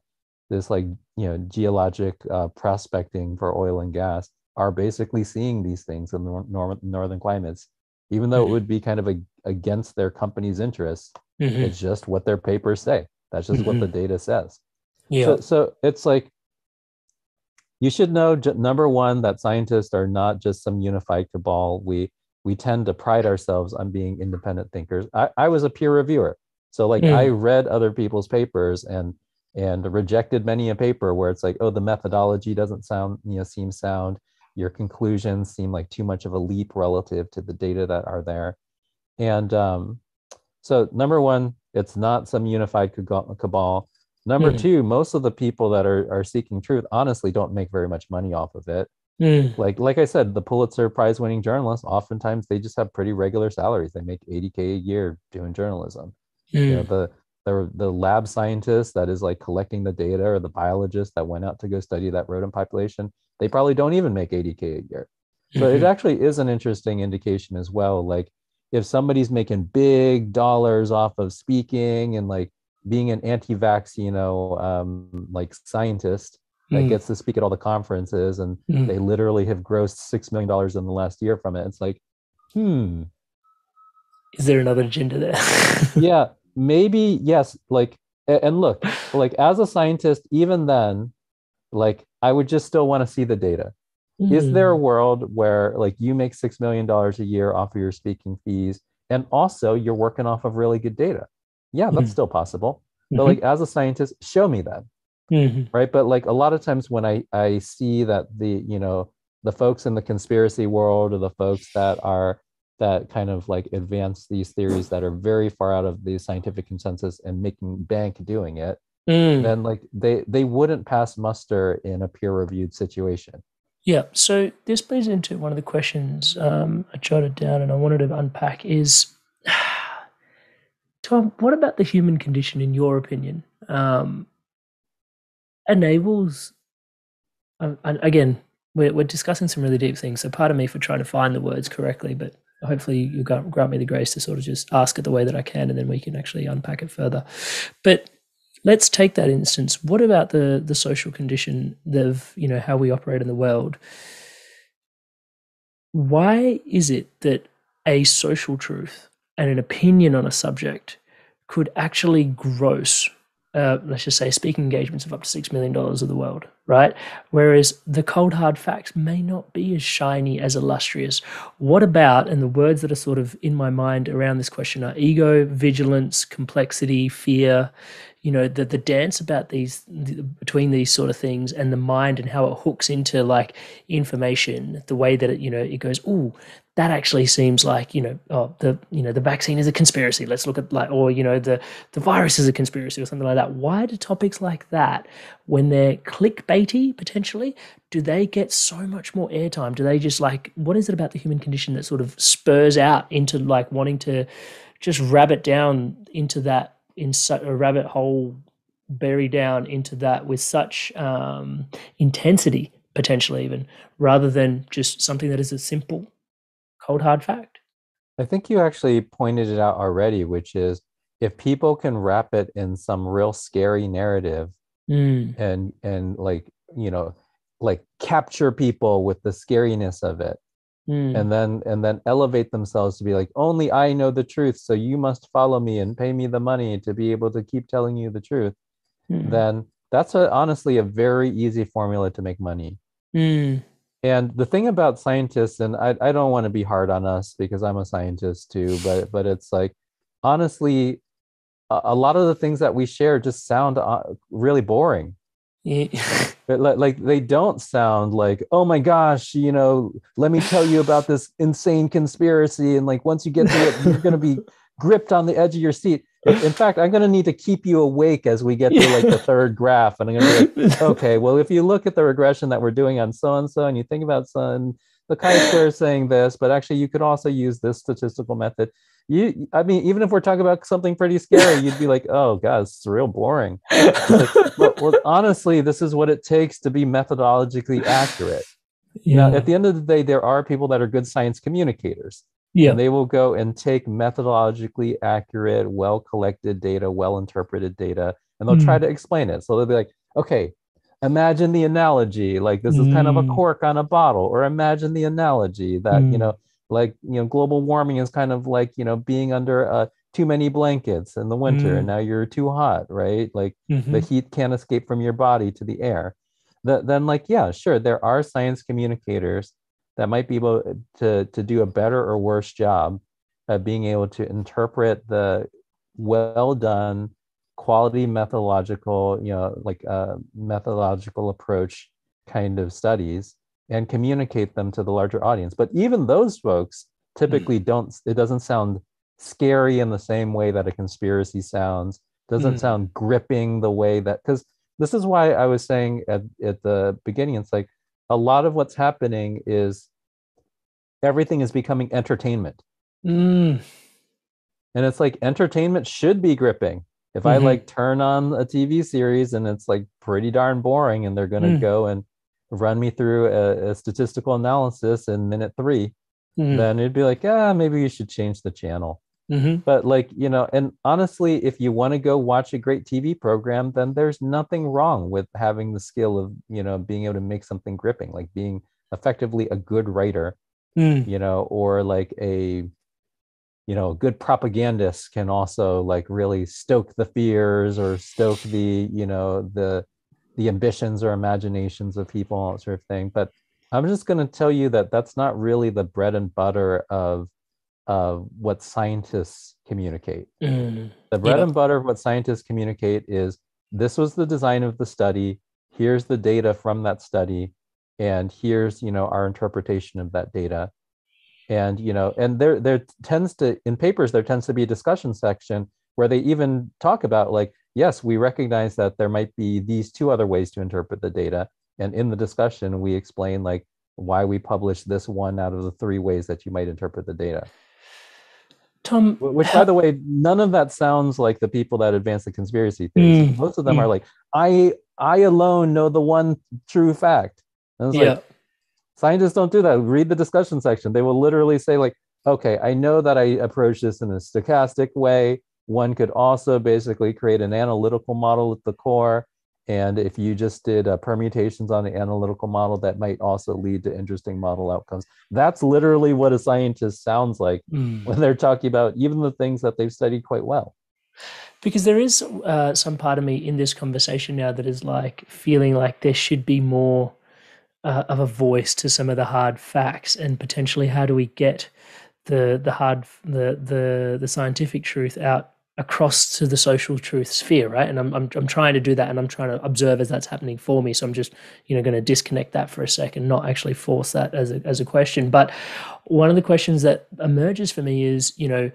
this like you know geologic uh, prospecting for oil and gas are basically seeing these things in the nor- northern climates even though mm-hmm. it would be kind of a, against their company's interests mm-hmm. it's just what their papers say that's just mm-hmm. what the mm-hmm. data says yeah so, so it's like you should know number one that scientists are not just some unified cabal we we tend to pride ourselves on being independent thinkers i, I was a peer reviewer so like mm. i read other people's papers and and rejected many a paper where it's like oh the methodology doesn't sound you know seem sound your conclusions seem like too much of a leap relative to the data that are there and um, so number one it's not some unified cabal Number mm. two, most of the people that are, are seeking truth honestly don't make very much money off of it. Mm. Like like I said, the Pulitzer Prize winning journalists oftentimes they just have pretty regular salaries. They make 80k a year doing journalism. Mm. You know, hmm. the the the lab scientist that is like collecting the data or the biologist that went out to go study that rodent population, they probably don't even make 80k a year. So mm-hmm. it actually is an interesting indication as well. Like if somebody's making big dollars off of speaking and like being an anti-vax, you know, um, like scientist that mm. gets to speak at all the conferences, and mm. they literally have grossed six million dollars in the last year from it. It's like, hmm, is there another agenda there? yeah, maybe yes. Like, and look, like as a scientist, even then, like I would just still want to see the data. Mm. Is there a hmm. world where like you make six million dollars a year off of your speaking fees, and also you're working off of really good data? yeah that's mm-hmm. still possible but mm-hmm. like as a scientist show me that mm-hmm. right but like a lot of times when i i see that the you know the folks in the conspiracy world or the folks that are that kind of like advance these theories that are very far out of the scientific consensus and making bank doing it mm. then like they they wouldn't pass muster in a peer reviewed situation yeah so this plays into one of the questions um, i jotted down and i wanted to unpack is Tom, what about the human condition, in your opinion, um, enables? Uh, again, we're, we're discussing some really deep things. So, part of me for trying to find the words correctly, but hopefully you grant me the grace to sort of just ask it the way that I can, and then we can actually unpack it further. But let's take that instance. What about the the social condition of you know how we operate in the world? Why is it that a social truth and an opinion on a subject could actually gross uh, let's just say speaking engagements of up to six million dollars of the world, right? Whereas the cold hard facts may not be as shiny as illustrious. What about and the words that are sort of in my mind around this question are ego, vigilance, complexity, fear. You know the the dance about these the, between these sort of things and the mind and how it hooks into like information, the way that it you know it goes. Oh, that actually seems like you know oh the you know the vaccine is a conspiracy let's look at like or you know the the virus is a conspiracy or something like that why do topics like that when they're clickbaity potentially do they get so much more airtime do they just like what is it about the human condition that sort of spurs out into like wanting to just rabbit down into that in such a rabbit hole bury down into that with such um, intensity potentially even rather than just something that is a simple cold hard fact. I think you actually pointed it out already, which is if people can wrap it in some real scary narrative mm. and and like you know like capture people with the scariness of it mm. and then and then elevate themselves to be like only i know the truth so you must follow me and pay me the money to be able to keep telling you the truth mm. then that's a, honestly a very easy formula to make money mm. And the thing about scientists, and I, I don't want to be hard on us because I'm a scientist too, but but it's like honestly, a, a lot of the things that we share just sound uh, really boring. like, like they don't sound like oh my gosh you know let me tell you about this insane conspiracy and like once you get to it you're going to be gripped on the edge of your seat in fact, I'm going to need to keep you awake as we get to like the third graph. And I'm going to be like, okay, well, if you look at the regression that we're doing on so and so, and you think about so and the chi-square is saying this, but actually you could also use this statistical method. You, I mean, even if we're talking about something pretty scary, you'd be like, oh, God, it's real boring. Like, well, well, honestly, this is what it takes to be methodologically accurate. Yeah. Now, at the end of the day, there are people that are good science communicators. Yeah. And they will go and take methodologically accurate, well collected data, well interpreted data, and they'll mm. try to explain it. So they'll be like, okay, imagine the analogy, like this is mm. kind of a hmm. cork on a bottle, or imagine the analogy that, mm. you know, like, you know, global warming is kind of like, you know, being under uh, too many blankets in the winter and hmm. now you're too hot, right? Like mm-hmm. the heat can't escape from your body to the air. The, then, like, yeah, sure, there are science communicators that might be able to, to do a better or worse job of being able to interpret the well done quality methodological you know like a uh, methodological approach kind of studies and communicate them to the larger audience but even those folks typically mm. don't it doesn't sound scary in the same way that a conspiracy sounds doesn't mm. sound gripping the way that because this is why i was saying at, at the beginning it's like a lot of what's happening is everything is becoming entertainment. Mm. And it's like entertainment should be gripping. If mm-hmm. I like turn on a TV series and it's like pretty darn boring and they're going to mm. go and run me through a, a statistical analysis in minute 3, mm. then it'd be like, yeah, maybe you should change the channel. Mm-hmm. But like, you know, and honestly, if you want to go watch a great TV program, then there's nothing wrong with having the skill of, you know, being able to make something gripping, like being effectively a good writer, mm. you know, or like a, you know, good propagandist can also like really stoke the fears or stoke the, you know, the, the ambitions or imaginations of people, all that sort of thing. But I'm just going to tell you that that's not really the bread and butter of of what scientists communicate. Mm. The bread yeah. and butter of what scientists communicate is this was the design of the study. Here's the data from that study, and here's you know our interpretation of that data. And you know, and there there tends to in papers there tends to be a discussion section where they even talk about like yes we recognize that there might be these two other ways to interpret the data and in the discussion we explain like why we publish this one out of the three ways that you might interpret the data Tom, which by the way, none of that sounds like the people that advance the conspiracy theories. Mm, Most of them mm. are like, I I alone know the one true fact. And it's yeah. like scientists don't do that. Read the discussion section. They will literally say, like, okay, I know that I approach this in a stochastic way. One could also basically create an analytical model at the core. And if you just did uh, permutations on the analytical model, that might also lead to interesting model outcomes. That's literally what a scientist sounds like mm. when they're talking about even the things that they've studied quite well. because there is uh, some part of me in this conversation now that is like feeling like there should be more uh, of a voice to some of the hard facts and potentially how do we get the the hard the the the scientific truth out across to the social truth sphere right? And I'm, I'm i'm trying to do that and i'm trying to observe as that's happening for me. So i'm just you know going to disconnect that for a second not actually force that as a as a question. But one of the questions that emerges for me is you know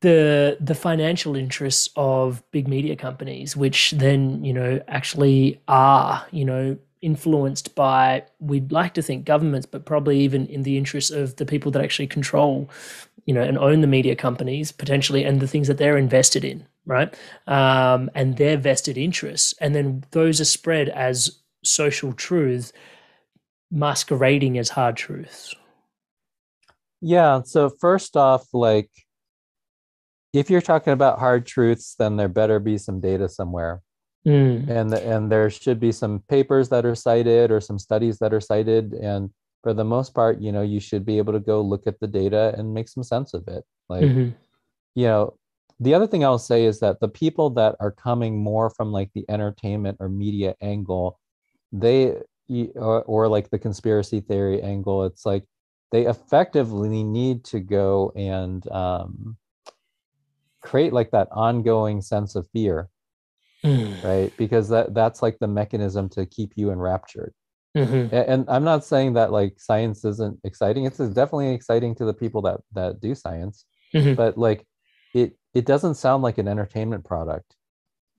the the financial interests of big media companies which then you know actually are you know influenced by we'd like to think governments but probably even in the interests of the people that actually control you know and own the media companies potentially and the things that they're invested in right? Um, and their vested interests. And then those are spread as social truths masquerading as hard truths. Yeah so first off like if you're talking about hard truths then there better be some data somewhere Mm. And and there should be some papers that are cited or some studies that are cited. And for the most part, you know, you should be able to go look at the data and make some sense of it. Like, mm-hmm. you know, the other thing I'll say is that the people that are coming more from like the entertainment or media angle, they or, or like the conspiracy theory angle, it's like they effectively need to go and um, create like that ongoing sense of fear mm. right because that that's like the mechanism to keep you enraptured mm-hmm. and, i'm not saying that like science isn't exciting it's definitely exciting to the people that that do science mm-hmm. but like it it doesn't sound like an entertainment product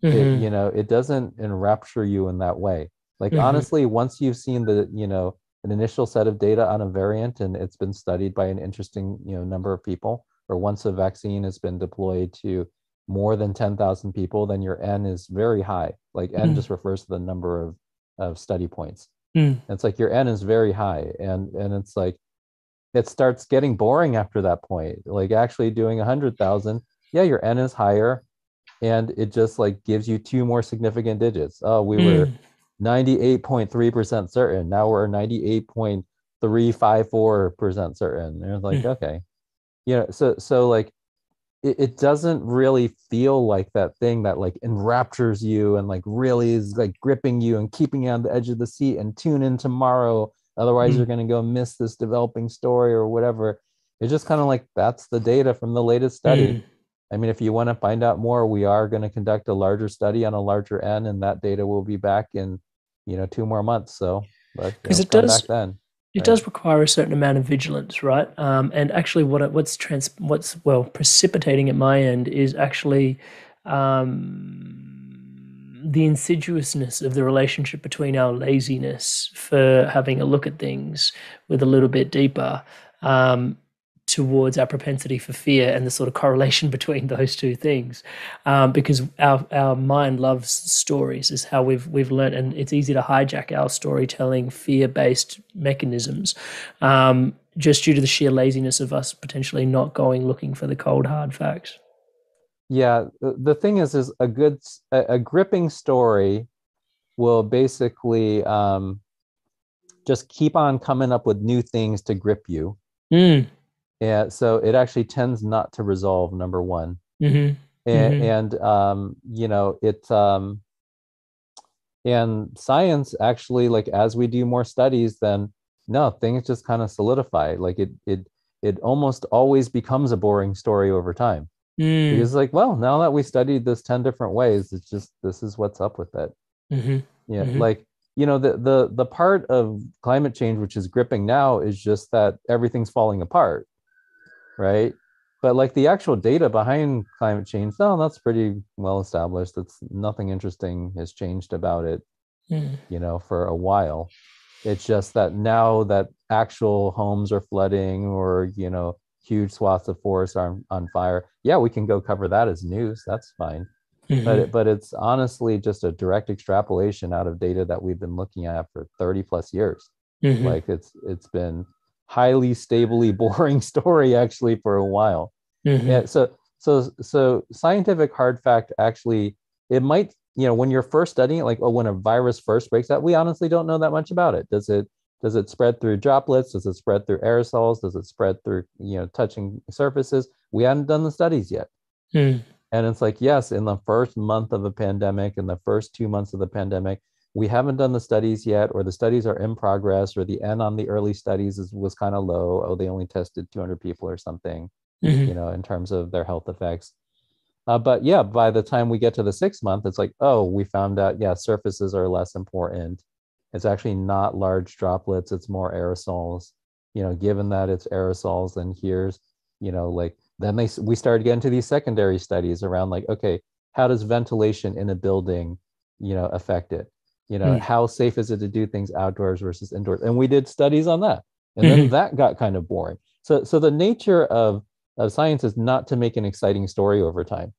mm-hmm. it, you know it doesn't enrapture you in that way like mm-hmm. honestly once you've seen the you know an initial set of data on a variant and it's been studied by an interesting you know number of people or once a vaccine has been deployed to more than 10,000 people, then your N is very high. Like N mm. just refers to the number of, of study points. Mm. It's like your N is very high. And, and it's like, it starts getting boring after that point. Like actually doing 100,000, yeah, your N is higher. And it just like gives you two more significant digits. Oh, we mm. were 98.3% certain. Now we're 98.354% certain. And it's like, mm. okay. You know, so, so like, it, it doesn't really feel like that thing that like enraptures you and like really is like gripping you and keeping you on the edge of the seat and tune in tomorrow otherwise mm. you're going to go miss this developing story or whatever it's just kind of like that's the data from the latest study mm. i mean if you want to find out more we are going to conduct a larger study on a larger n and that data will be back in you know two more months so because it does then it does require a certain amount of vigilance, right? Um, and actually, what what's trans what's well precipitating at my end is actually um, the insidiousness of the relationship between our laziness for having a look at things with a little bit deeper um, towards our propensity for fear and the sort of correlation between those two things. Um, because our, our mind loves stories is how we've we've learned and it's easy to hijack our storytelling fear-based mechanisms um, just due to the sheer laziness of us potentially not going looking for the cold hard facts. Yeah the thing is is a good a, a gripping story will basically um, just keep on coming up with new things to grip you. Mm yeah so it actually tends not to resolve number one mm-hmm. And, mm-hmm. and um, you know it um, and science actually like as we do more studies then no things just kind of solidify like it it it almost always becomes a boring story over time mm. because like well now that we studied this 10 different ways it's just this is what's up with it mm-hmm. yeah mm-hmm. like you know the the the part of climate change which is gripping now is just that everything's falling apart right? But like the actual data behind climate change, no, that's pretty well established. That's nothing interesting has changed about it, mm. you know, for a while. It's just that now that actual homes are flooding or, you know, huge swaths of forest are on fire, yeah, we can go cover that as news. That's fine. Mm-hmm. But it, but it's honestly just a direct extrapolation out of data that we've been looking at for 30 plus years. Mm-hmm. Like it's it's been highly stably boring story actually for a while. Mm-hmm. Yeah, so so so scientific hard fact actually it might you know when you're first studying it like oh when a virus first breaks out we honestly don't know that much about it does it does it spread through droplets does it spread through aerosols does it spread through you know touching surfaces we haven't done the studies yet mm. And it's like, yes, in the first month of a pandemic, in the first two months of the pandemic, we haven't done the studies yet, or the studies are in progress, or the N on the early studies is, was kind of low. Oh, they only tested 200 people or something, mm-hmm. you know, in terms of their health effects. Uh, but yeah, by the time we get to the sixth month, it's like, oh, we found out, yeah, surfaces are less important. It's actually not large droplets, it's more aerosols. You know, given that it's aerosols, then here's, you know, like then they we started getting to these secondary studies around like, okay, how does ventilation in a building, you know, affect it? You know, mm. how safe is it to do things outdoors versus indoors? And we did studies on that. And then mm-hmm. that got kind of boring. So so the nature of of science is not to make an exciting story over time.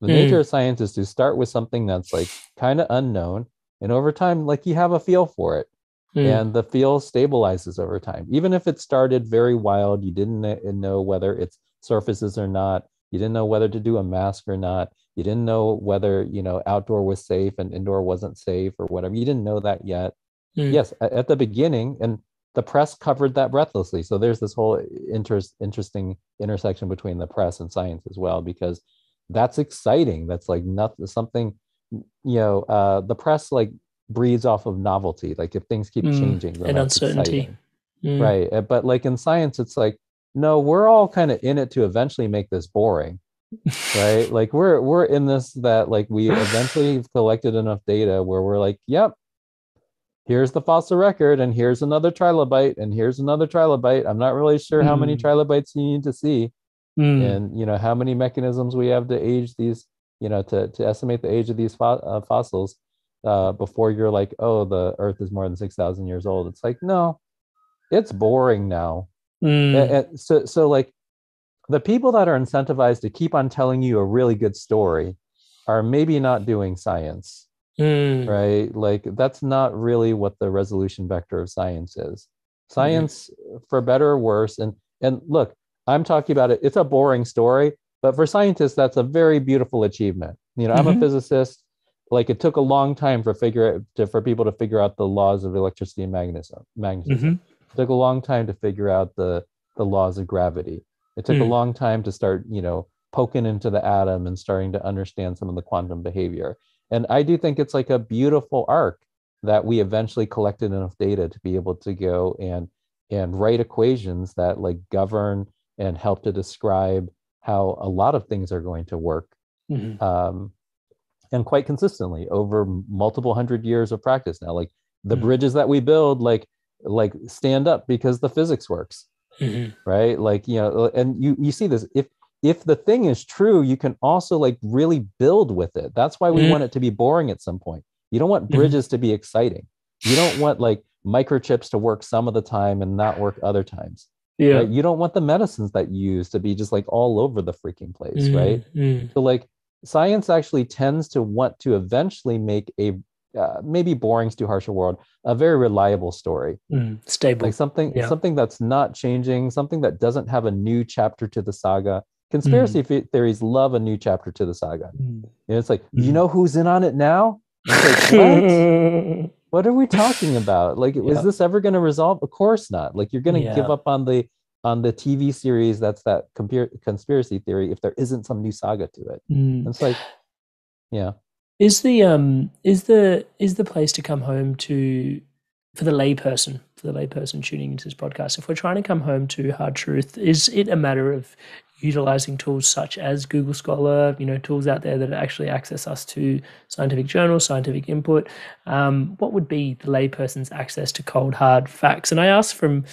The mm. nature of science is to start with something that's like kind of unknown, and over time, like you have a feel for it, mm. and the feel stabilizes over time. Even if it started very wild, you didn't know whether it's surfaces or not, you didn't know whether to do a mask or not, you didn't know whether you know outdoor was safe and indoor wasn't safe or whatever. You didn't know that yet. Mm. Yes, at the beginning, and the press covered that breathlessly. So there's this whole interest, interesting intersection between the press and science as well, because that's exciting. That's like nothing, something, you know, uh, the press like breeds off of novelty. Like if things keep mm, changing, and uncertainty. Mm. Right. Uh, but like in science, it's like, no, we're all kind of in it to eventually make this boring. Right. Like we're, we're in this that like we eventually collected enough data where we're like, yep, here's the fossil record and here's another trilobite and here's another trilobite i'm not really sure how many hmm. trilobites you need to see mm. and you know how many mechanisms we have to age these you know to, to estimate the age of these fo- uh, fossils uh, before you're like oh the earth is more than 6000 years old it's like no it's boring now mm. and, and so so like the people that are incentivized to keep on telling you a really good story are maybe not doing science Mm. Right? Like that's not really what the resolution vector of science is. Science, mm. for better or worse, and and look, I'm talking about it. It's a boring story, but for scientists, that's a very beautiful achievement. You know, mm-hmm. I'm a mm-hmm. physicist. Like it took a long time for figure to, for people to figure out the laws of electricity and magnetism. Magnetism. Mm-hmm. It took a long time to figure out the the laws of gravity. It took mm. a long time to start, you know, poking into the atom and starting to understand some of the quantum behavior and i do think it's like a beautiful arc that we eventually collected enough data to be able to go and and write equations that like govern and help to describe how a lot of things are going to work mm-hmm. um, and quite consistently over multiple hundred years of practice now like the mm-hmm. bridges that we build like like stand up because the physics works mm-hmm. right like you know and you you see this if if the thing is true, you can also like really build with it. That's why we mm-hmm. want it to be boring at some point. You don't want mm-hmm. bridges mm-hmm. to be exciting. You don't want like microchips to work some of the time and not work other times. Yeah. Right? You don't want the medicines that you use to be just like all over the freaking place, mm-hmm. right? Mm. So like science actually tends to want to eventually make a uh, maybe boring's too harsh a word a very reliable story mm, stable like something yeah. something that's not changing something that doesn't have a new chapter to the saga Conspiracy mm. theories love a new chapter to the saga. Mm. it's like, mm. you know who's in on it now? Like, what? what are we talking about? Like, yeah. is this ever going to resolve? Of course not. Like, you're going to yeah. give up on the on the TV series that's that compir- conspiracy theory if there isn't some new saga to it. Mm. It's like, yeah. Is the um is the is the place to come home to for the layperson for the layperson tuning into this podcast if we're trying to come home to hard truth is it a matter of utilizing tools such as Google Scholar, you know, tools out there that actually access us to scientific journals, scientific input. Um, what would be the layperson's access to cold, hard facts? And I ask from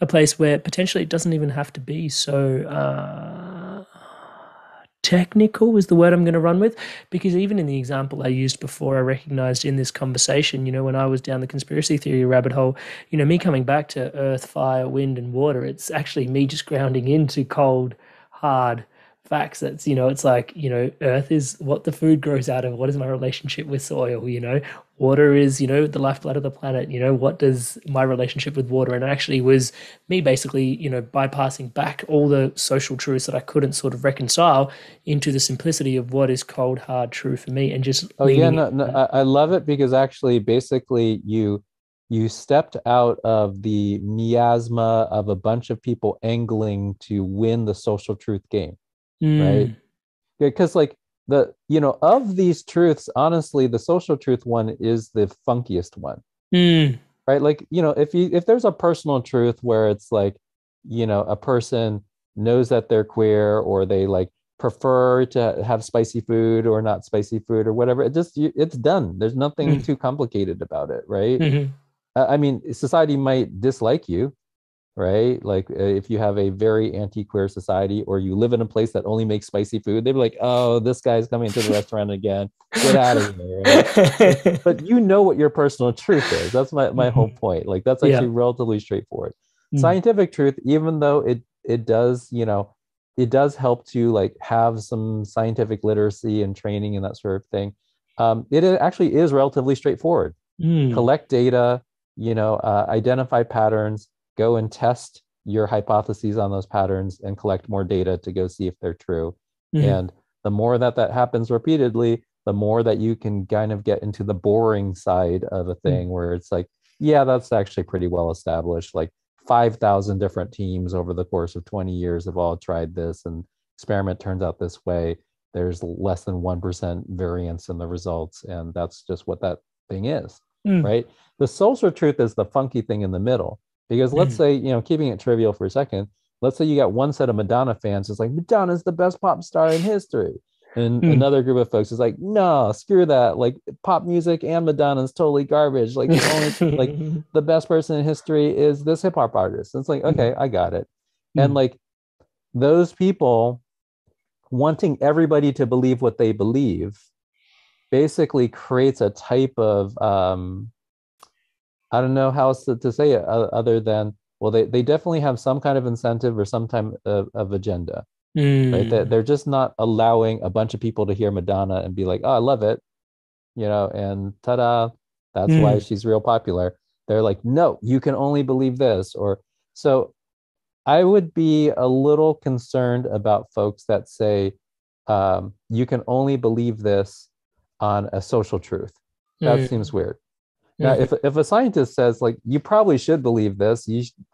a place where potentially it doesn't even have to be so. Uh, technical is the word I'm going to run with because even in the example I used before I recognized in this conversation you know when I was down the conspiracy theory rabbit hole you know me coming back to earth fire wind and water it's actually me just grounding into cold hard facts that's you know it's like you know earth is what the food grows out of. What is my relationship with soil you know water is you know the lifeblood of the planet you know what does my relationship with water and it actually was me basically you know bypassing back all the social truths that i couldn't sort of reconcile into the simplicity of what is cold hard true for me and just oh yeah no, no i love it because actually basically you you stepped out of the miasma of a bunch of people angling to win the social truth game mm. right because like the you know of these truths honestly the social truth one is the funkiest one Mm. right like you know if you if there's a personal truth where it's like you know a person knows that they're queer or they like prefer to have spicy food or not spicy food or whatever it just it's done there's nothing Mm. too complicated about it right Mhm. I I mean, society might dislike you, right? Like uh, if you have a very anti-queer society or you live in a place that only makes spicy food, they'd be like, "Oh, this guy's coming to the restaurant again. Get out of here!" Right? But you know what your personal truth is. That's my my whole point. Like that's Yeah. actually relatively straightforward. Mm. Scientific truth, even though it it does, you know, it does help to like have some scientific literacy and training and that sort of thing. Um, it actually is relatively straightforward Mm. collect data you know uh, identify patterns go and test your hypotheses on those patterns and collect more data to go see if they're true. Mhm. and the more that that happens repeatedly the more that you can kind of get into the boring side of a thing where it's like yeah that's actually pretty well established. Like 5000 different teams over the course of 20 years have all tried this and experiment turns out this way. There's less than 1% variance in the results and that's just what that thing is Mm. right? The social truth is the funky thing in the middle because let's Mhm. say you know keeping it trivial for a second let's say you got one set of madonna fans it's like madonna's the best pop star in history and Hmm. another group of folks is like no screw that like pop music and madonna's totally garbage like the only like the best person in history is this hip hop artist. And it's like, Mhm. okay, I got it. And Mm. like those people wanting everybody to believe what they believe basically creates a type of um I don't know how else to, to say it other than well they, they definitely have some kind of incentive or some type of, of agenda right they, Mm. they're just not allowing a bunch of people to hear madonna and be like oh i love it you know and ta-da that's why Mm. she's real popular they're like no you can only believe this or so i would be a little concerned about folks that say um, you can only believe this on a social truth that Mm. seems weird now if, if a scientist says like you probably should believe this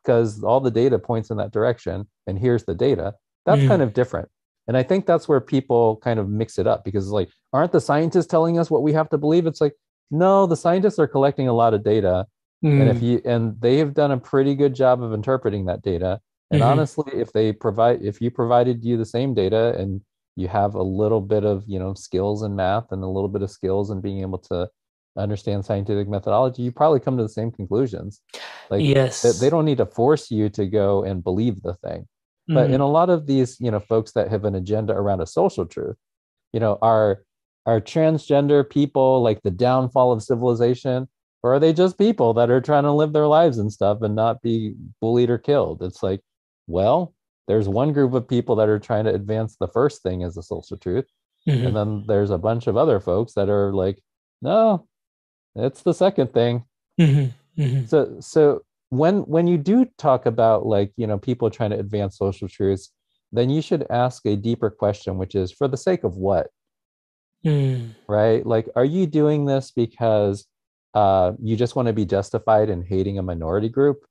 because all the data points in that direction and here's the data that's Mm. kind of different and i think that's where people kind of mix it up because like aren't the scientists telling us what we have to believe it's like no the scientists are collecting a lot of data and if Mm. you and they have done a pretty good job of interpreting that data and Mhm. honestly if they provide if you provided you the same data and you have a little bit of you know skills in math and a little bit of skills in being able to understand scientific methodology you probably come to the same conclusions like yes they, they don't need to force you to go and believe the thing but Mhm. in a lot of these you know folks that have an agenda around a social truth you know are are transgender people like the downfall of civilization or are they just people that are trying to live their lives and stuff and not be bullied or killed it's like well there's one group of people that are trying to advance the first thing as a social truth Mhm. and then there's a bunch of other folks that are like no it's the second thing Mhm. Mhm. so so when when you do talk about like you know people trying to advance social truths then you should ask a deeper question which is for the sake of what Mm. right like are you doing this because uh you just want to be justified in hating a minority group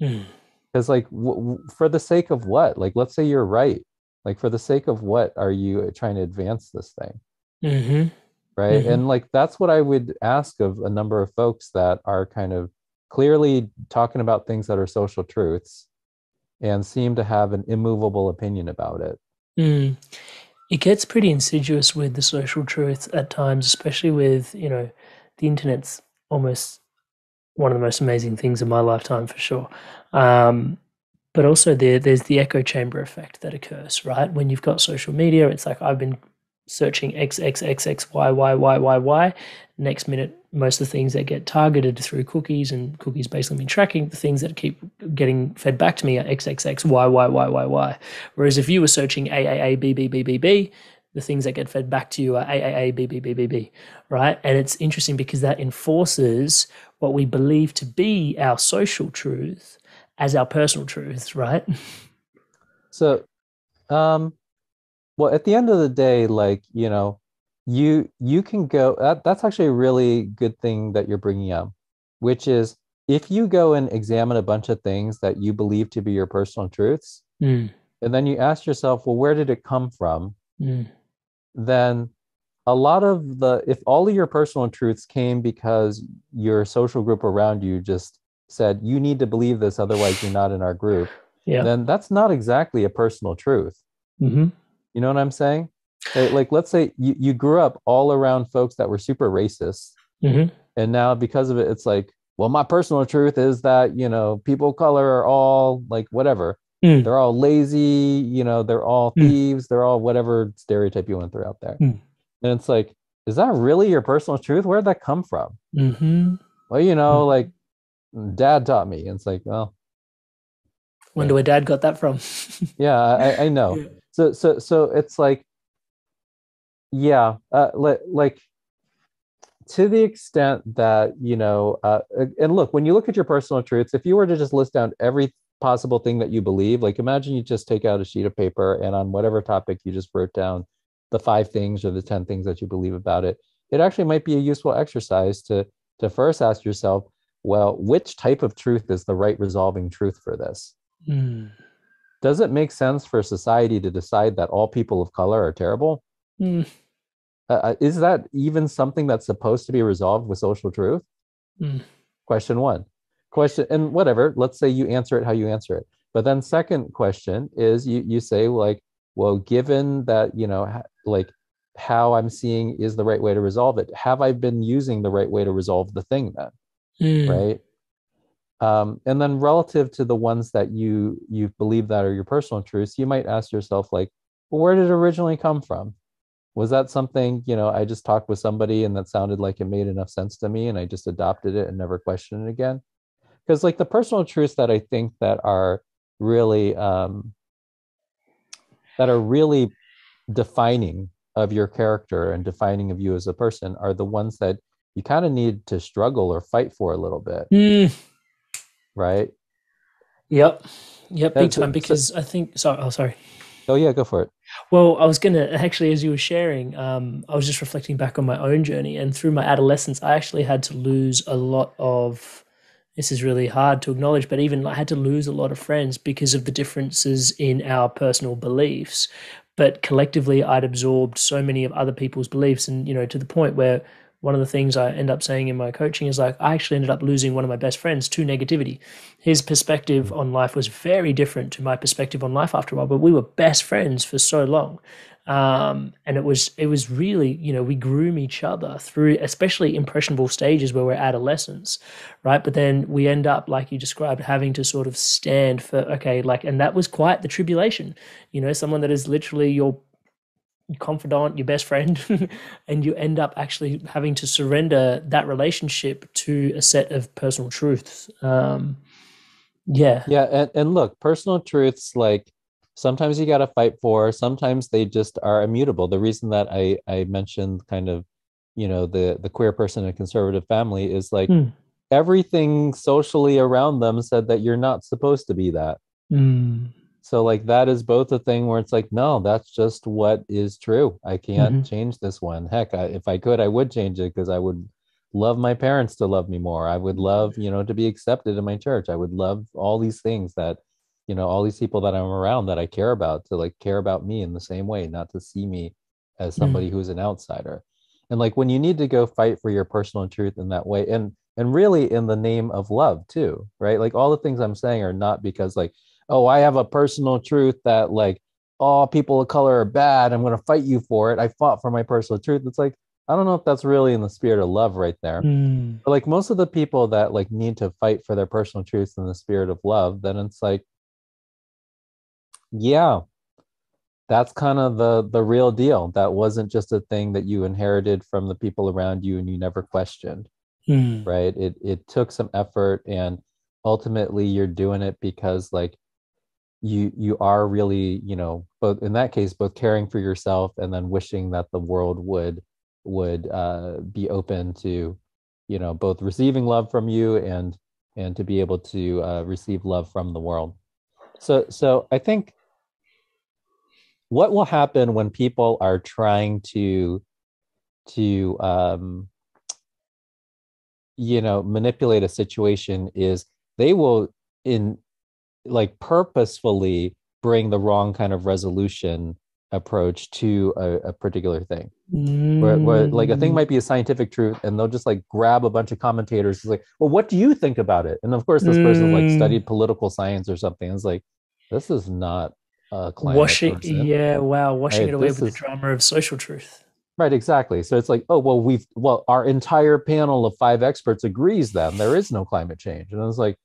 Mm. because like w- w- for the sake of what like let's say you're right like for the sake of what are you trying to advance this thing Mhm. Right Mhm. and like that's what i would ask of a number of folks that are kind of clearly talking about things that are social truths and seem to have an immovable opinion about it Mm. It gets pretty insidious with the social truth at times, especially with, you know, the internet's almost one of the most amazing things in my lifetime for sure. Um, but also there there's the echo chamber effect that occurs, right? When you've got social media, it's like I've been searching X X X X Y Y Y Y Y. Next minute, most of the things that get targeted through cookies and cookies basically mean tracking, the things that keep getting fed back to me are X X X Y Y Y Y Y. Whereas if you were searching A A A B B B B B, the things that get fed back to you are A A A B B B B B, right? And it's interesting because that enforces what we believe to be our social truth as our personal truth, right? so um well at the end of the day like you know you you can go that, that's actually a really good thing that you're bringing up which is if you go and examine a bunch of things that you believe to be your personal truths Mm, and then you ask yourself well where did it come from? Mm, then a lot of the if all of your personal truths came because your social group around you just said you need to believe this otherwise you're not in our group Yeah. then that's not exactly a personal truth. Hmm you know what i'm saying like, let's say you, you grew up all around folks that were super racist hmm and now because of it it's like well my personal truth is that you know people of color are all like whatever Mm. they're all lazy you know they're all Mm. thieves they're all whatever stereotype you want to throw out there Mm. and it's like is that really your personal truth where'd that come from hmm well you know Mm. like dad taught me and it's like well Wonder where Dad got that from. yeah i, I know. so so so it's like yeah uh, like like to the extent that you know uh, and look when you look at your personal truths if you were to just list down every possible thing that you believe like imagine you just take out a sheet of paper and on whatever topic you just wrote down the five things or the 10 things that you believe about it it actually might be a useful exercise to to first ask yourself well which type of truth is the right resolving truth for this Mm. Does it make sense for society to decide that all people of color are terrible Mm. uh, is that even something that's supposed to be resolved with social truth Mm. question one question and whatever let's say you answer it how you answer it but then second question is you you say like well given that you know like how i'm seeing is the right way to resolve it have i been using the right way to resolve the thing then Mm. right um, and then relative to the ones that you you believe that are your personal truths you might ask yourself like well, where did it originally come from? Was that something you know i just talked with somebody and that sounded like it made enough sense to me and i just adopted it and never questioned it again? Because like the personal truths that i think that are really um that are really defining of your character and defining of you as a person are the ones that you kind of need to struggle or fight for a little bit. Mm. Right Yep. Yep. Big time. so- Because I think. Sorry. Oh, sorry. oh yeah go for it Well, I was going to actually, as you were sharing, um, I was just reflecting back on my own journey. And through my adolescence, I actually had to lose a lot of. This is really hard to acknowledge, but even I had to lose a lot of friends because of the differences in our personal beliefs. But collectively, I'd absorbed so many of other people's beliefs. And, you know, to the point where one of the things I end up saying in my coaching is like, I actually ended up losing one of my best friends to negativity. His perspective on life was very different to my perspective on life after a while, but we were best friends for so long. Um, and it was it was really you know we groom each other through especially impressionable stages where we're adolescents right but then we end up like you described having to sort of stand for okay like and that was quite the tribulation you know someone that is literally your confidant, your best friend, and you end up actually having to surrender that relationship to a set of personal truths. Um, yeah. yeah and, and look personal truths like sometimes you got to fight for sometimes they just are immutable the reason that i i mentioned kind of you know the the queer person in a conservative family is like Hmm. everything socially around them said that you're not supposed to be that Mm. So like that is both a thing where it's like no that's just what is true. I can't Mhm. change this one. Heck I, if i could i would change it because i would love my parents to love me more. I would love you know to be accepted in my church. I would love all these things that you know all these people that i'm around that i care about to like care about me in the same way not to see me as somebody who's an outsider. And like when you need to go fight for your personal truth in that way and and really in the name of love too right? Like all the things i'm saying are not because like oh i have a personal truth that like all people of color are bad i'm going to fight you for it. I fought for my personal truth. It's like i don't know if that's really in the spirit of love right there. Mm. but like most of the people that like need to fight for their personal truths in the spirit of love then it's like yeah that's kind of the the real deal. That wasn't just a thing that you inherited from the people around you and you never questioned Mm. right? It it took some effort and ultimately you're doing it because like you you are really you know both in that case both caring for yourself and then wishing that the world would would uh, be open to you know both receiving love from you and and to be able to uh, receive love from the world. So so i think what will happen when people are trying to to um you know manipulate a situation is they will in like purposefully bring the wrong kind of resolution approach to a, a particular thing. Mm. Where, where, like a thing might be a scientific truth, and they'll just like grab a bunch of commentators. It's like, well, what do you think about it? And of course, this mm. person's like studied political science or something. It's like, this is not a climate washing. Person. Yeah, wow, washing right, it away with is, the drama of social truth. Right, exactly. So it's like, oh well, we've well, our entire panel of five experts agrees then there is no climate change, and it's like,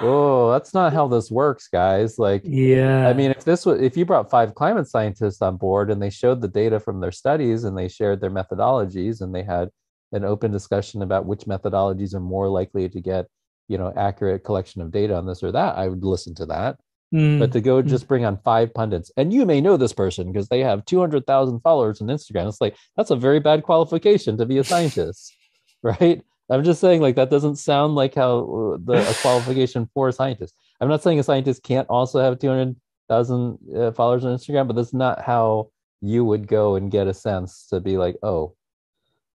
oh that's not how this works guys like yeah i mean if this was if you brought five climate scientists on board and they showed the data from their studies and they shared their methodologies and they had an open discussion about which methodologies are more likely to get you know accurate collection of data on this or that i would listen to that mm. but to go mm. just bring on five pundits and you may know this person because they have 200000 followers on instagram it's like that's a very bad qualification to be a scientist right I'm just saying, like that doesn't sound like how uh, the a qualification for a scientist. I'm not saying a scientist can't also have 200,000 uh, followers on Instagram, but that's not how you would go and get a sense to be like, oh,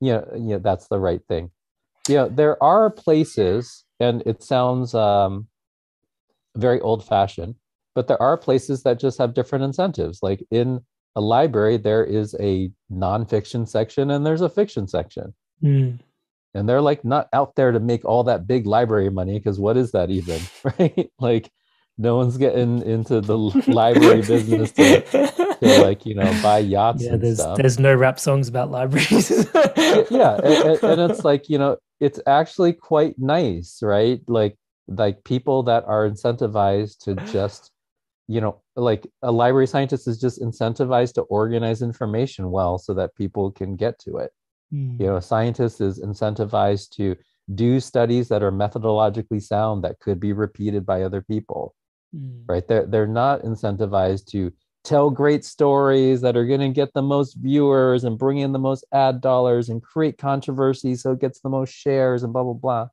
yeah, yeah, that's the right thing. Yeah, you know, there are places, and it sounds um, very old-fashioned, but there are places that just have different incentives. Like in a library, there is a nonfiction section and there's a fiction section. Mm and they're like not out there to make all that big library money because what is that even right like no one's getting into the library business to, to, like you know buy yachts yeah, and there's, stuff. There's no rap songs about libraries. yeah, and, and, it's like you know it's actually quite nice, right? Like like people that are incentivized to just you know like a library scientist is just incentivized to organize information well so that people can get to it Mm. You know, a scientist is incentivized to do studies that are methodologically sound that could be repeated by other people. Mm. Right? They're they're not incentivized to tell great stories that are going to get the most viewers and bring in the most ad dollars and create controversy so it gets the most shares and blah blah blah.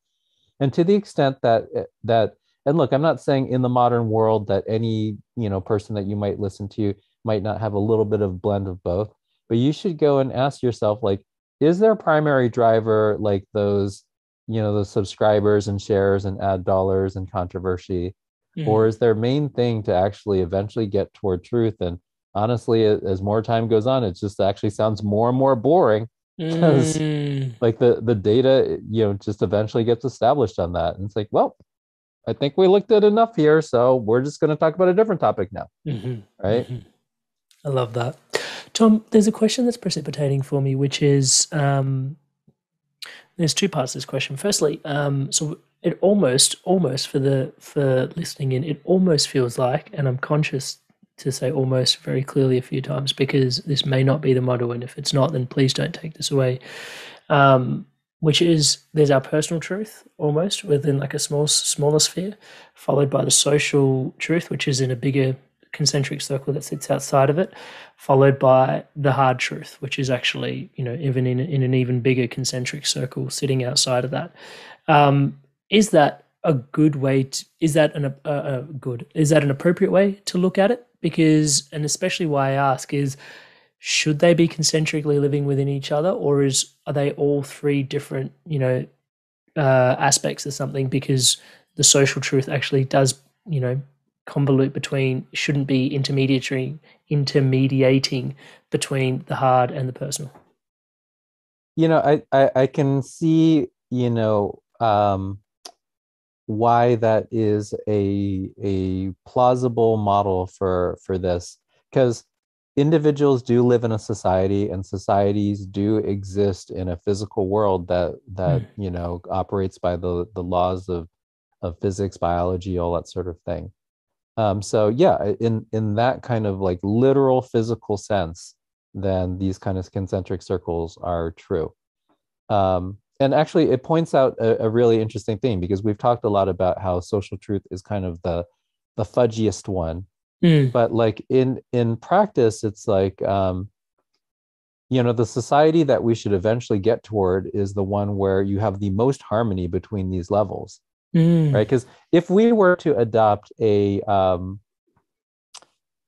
And to the extent that that and look, I'm not saying in the modern world that any, you know, person that you might listen to might not have a little bit of blend of both, but you should go and ask yourself like is their primary driver like those you know the subscribers and shares and ad dollars and controversy mm-hmm. or is their main thing to actually eventually get toward truth and honestly as more time goes on it just actually sounds more and more boring because mm. like the the data you know just eventually gets established on that and it's like well i think we looked at enough here so we're just going to talk about a different topic now mm-hmm. right mm-hmm. i love that Tom, there's a question that's precipitating for me, which is um, there's two parts to this question. Firstly, um, so it almost, almost for the for listening in, it almost feels like, and I'm conscious to say almost very clearly a few times because this may not be the model, and if it's not, then please don't take this away. Um, which is there's our personal truth almost within like a small smaller sphere, followed by the social truth, which is in a bigger concentric circle that sits outside of it, followed by the hard truth, which is actually, you know, even in, in an even bigger concentric circle sitting outside of that. Um, is that a good way to, is that an, a, a good, is that an appropriate way to look at it? Because, and especially why I ask is, should they be concentrically living within each other or is, are they all three different, you know, uh, aspects of something because the social truth actually does, you know, convolute between shouldn't be intermediary intermediating between the hard and the personal you know i i, I can see you know um why that is a a plausible model for for this because individuals do live in a society and societies do exist in a physical world that that mm. you know operates by the the laws of of physics biology all that sort of thing um, so yeah, in in that kind of like literal physical sense, then these kind of concentric circles are true. Um, and actually, it points out a, a, really interesting thing because we've talked a lot about how social truth is kind of the the fudgiest one, mm. but like in in practice, it's like um, you know the society that we should eventually get toward is the one where you have the most harmony between these levels mm. right? Because if we were to adopt a um,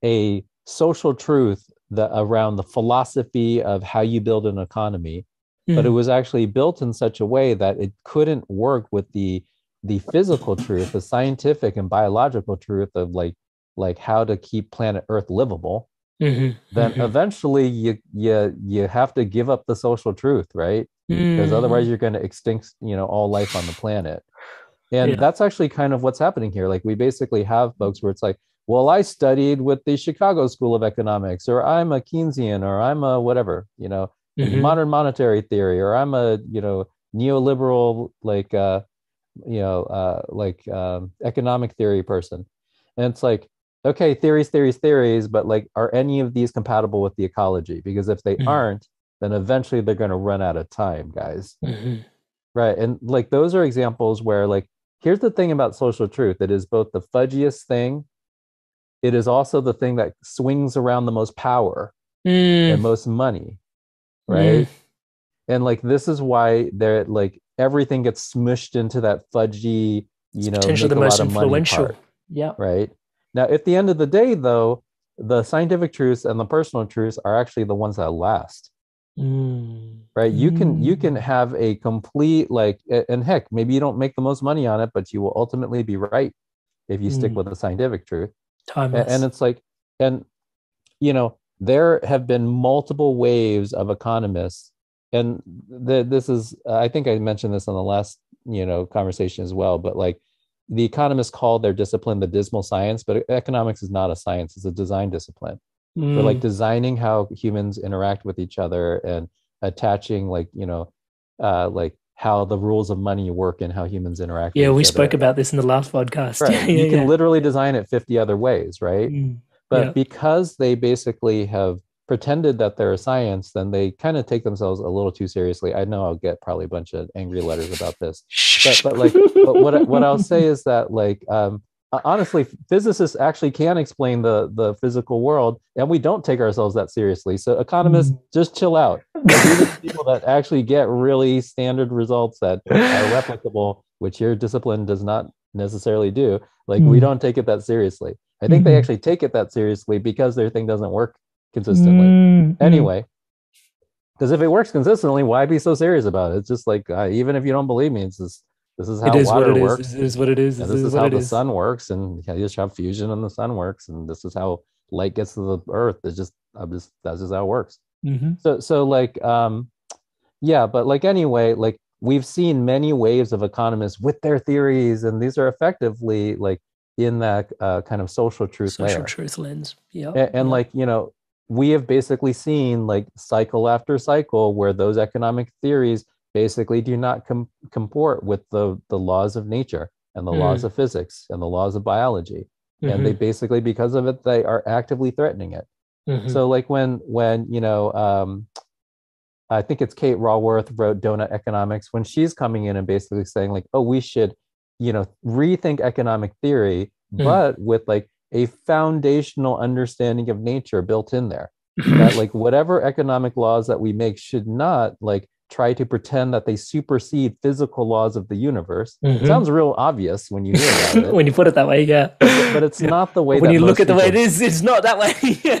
a social truth that around the philosophy of how you build an economy, mm. but it was actually built in such a way that it couldn't work with the the physical truth, the scientific and biological truth of like like how to keep planet Earth livable, Mhm, then mhm, eventually you you you have to give up the social truth, right? Because otherwise you're going to extinct, you know, all life on the planet. And Yeah. that's actually kind of what's happening here. Like we basically have folks where it's like, well, I studied with the Chicago School of Economics, or I'm a Keynesian, or I'm a whatever, you know, Mhm, modern monetary theory, or I'm a, you know, neoliberal, like uh, you know, uh, like um, economic theory person. And it's like, okay, theories, theories, theories, but like, are any of these compatible with the ecology? Because if they mhm, aren't, then eventually they're going to run out of time, guys. mhm. Right. And like, those are examples where, like, here's the thing about social truth it is both the fudgiest thing, it is also the thing that swings around the most power and Mm, most money. mm. Right. And like, this is why they're like, everything gets smushed into that fudgy, you know, Potentially the most lot of money influential. part. Yeah. right? Now, at the end of the day, though, the scientific truths and the personal truths are actually the ones that last, Mm, right? You can you can mm. have a complete like, and heck, maybe you don't make the most money on it, but you will ultimately be right if you stick Mm. with the scientific truth. Timeless. And it's like, and you know, there have been multiple waves of economists, and the, this is I think I mentioned this on the last you know conversation as well, but like the economists call their discipline the dismal science, but economics is not a science; it's a design discipline. We're like Mm. designing how humans interact with each other and attaching like you know, uh, like how the rules of money work and how humans interact. Yeah, we spoke about this in the last podcast. Right. Yeah, you yeah, can yeah. literally design it 50 other ways, right? Mm. But Yeah. because they basically have pretended that they're a science, then they kind of take themselves a little too seriously. I know I'll get probably a bunch of angry letters about this. But but like but what what I'll say is that like um honestly physicists actually can explain the the physical world and we don't take ourselves that seriously. So economists Mm. just chill out. These are the people that actually get really standard results that are replicable, which your discipline does not necessarily do. Like we Mm. don't take it that seriously. I think they Mhm. actually take it that seriously because their thing doesn't work consistently. Mm. Anyway, because if it works consistently, why be so serious about it? It's just like uh, even if you don't believe me, it's just this is how it is what water it is. works. This is what it is. and This this is is how the is. sun works, and you just have fusion and the sun works, and this is how light gets to the earth. It's just, I'm just that's just how it works. Mhm. So so like um yeah, but like anyway, like we've seen many waves of economists with their theories, and these are effectively like in that uh, kind of social truth Social layer. truth lens. Yeah. And, and like you know, we have basically seen like cycle after cycle where those economic theories basically do not com- comport with the the laws of nature and the laws Mm. of physics and the laws of biology, and they Mhm. basically because of it they are actively threatening it. Mhm. So like when when you know um, I think it's Kate Raworth wrote Doughnut Economics when she's coming in and basically saying like, oh, we should, you know, rethink economic theory, Mm. but with like a foundational understanding of nature built in there. That like whatever economic laws that we make should not like try to pretend that they supersede physical laws of the universe. Mhm. It sounds real obvious when you hear about it, when you put it that way, yeah. but it's Yeah. not the way when that you look at the way it is, it's not that way.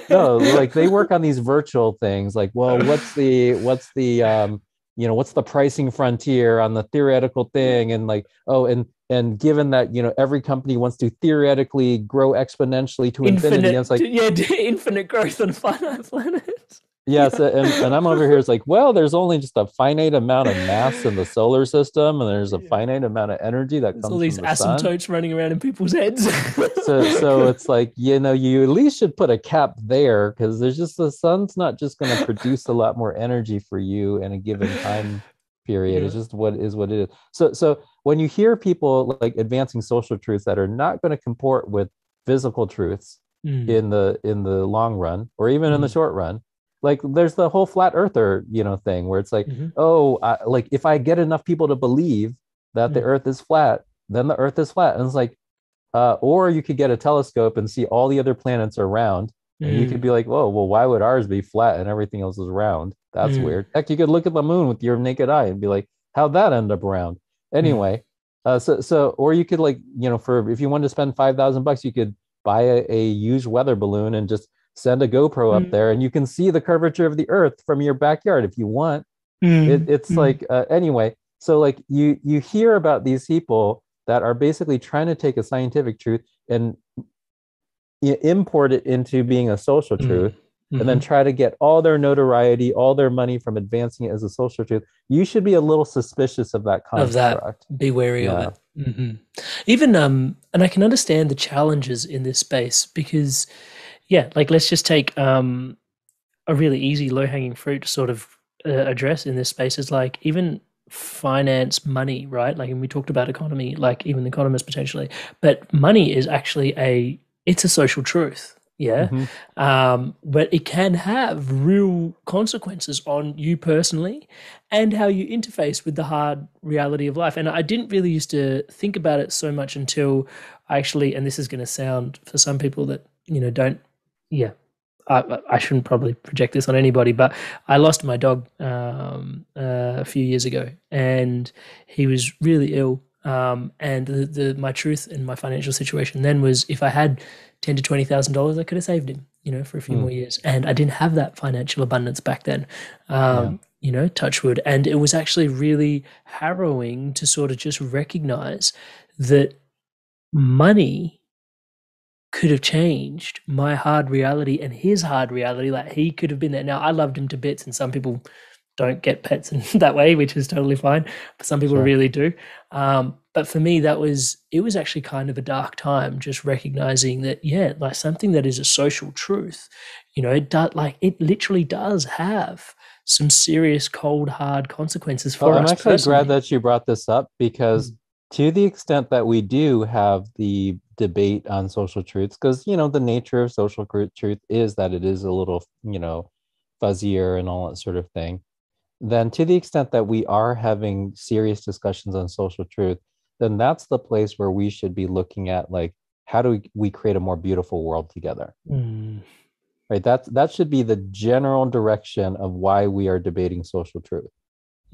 no like they work on these virtual things like well what's the what's the um you know what's the pricing frontier on the theoretical thing and like oh and and given that you know every company wants to theoretically grow exponentially to infinity infinite, and it's like yeah, infinite growth on a finite planet. Yes and, and i'm over here it's like well there's only just a finite amount of mass in the solar system and there's a Yeah. finite amount of energy that There's comes all these from the sun asymptotes running around in people's heads. so so it's like you know you at least should put a cap there because there's just the sun's not just going to produce a lot more energy for you in a given time period it's just what is what it is so so when you hear people like advancing social truths that are not going to comport with physical truths Mm. in the in the long run or even in the Mhm. short run like there's the whole flat earther you know thing where it's like Mhm. oh I, like if i get enough people to believe that the Mm. earth is flat then the earth is flat and it's like uh, or you could get a telescope and see all the other planets are round and you Mm. could be like whoa well why would ours be flat and everything else is round that's Mm. weird heck you could look at the moon with your naked eye and be like how'd that end up round anyway uh, so so or you could like you know for if you wanted to spend 5000 bucks you could buy a, a used weather balloon and just send a gopro up Mm. there and you can see the curvature of the earth from your backyard if you want Mm. it, it's Mm. like uh, anyway so like you you hear about these people that are basically trying to take a scientific truth and import it into being a social Mm. truth mm-hmm. and then mm-hmm. try to get all their notoriety, all their money from advancing it as a social truth, you should be a little suspicious of that construct. Of that. Be wary yeah. of it. Mm-hmm. Even um, and I can understand the challenges in this space because, yeah, like let's just take um, a really easy low hanging fruit to sort of uh, address in this space is like even finance money, right? Like, and we talked about economy, like even the economists potentially, but money is actually a it's a social truth yeah mm-hmm. um, but it can have real consequences on you personally and how you interface with the hard reality of life and i didn't really used to think about it so much until i actually and this is going to sound for some people that you know don't yeah I, I shouldn't probably project this on anybody, but I lost my dog um, uh, a few years ago, and he was really ill. Um, and the, the, my truth and my financial situation then was if I had ten to twenty thousand dollars, I could have saved him, you know, for a few mm. more years. And I didn't have that financial abundance back then. Um, yeah. You know, touchwood. And it was actually really harrowing to sort of just recognize that money could have changed my hard reality and his hard reality. Like he could have been there. Now I loved him to bits, and some people don't get pets in that way, which is totally fine. But some people sure. really do. Um, but for me, that was it was actually kind of a dark time, just recognizing that yeah, like something that is a social truth, you know, it does like it literally does have some serious cold hard consequences for well, us. I'm actually personally. glad that you brought this up because mm. To the extent that we do have the debate on social truths, because you know the nature of social truth is that it is a little you know fuzzier and all that sort of thing then to the extent that we are having serious discussions on social truth, then that's the place where we should be looking at like how do we, we create a more beautiful world together? Mm. Right. That's that should be the general direction of why we are debating social truth.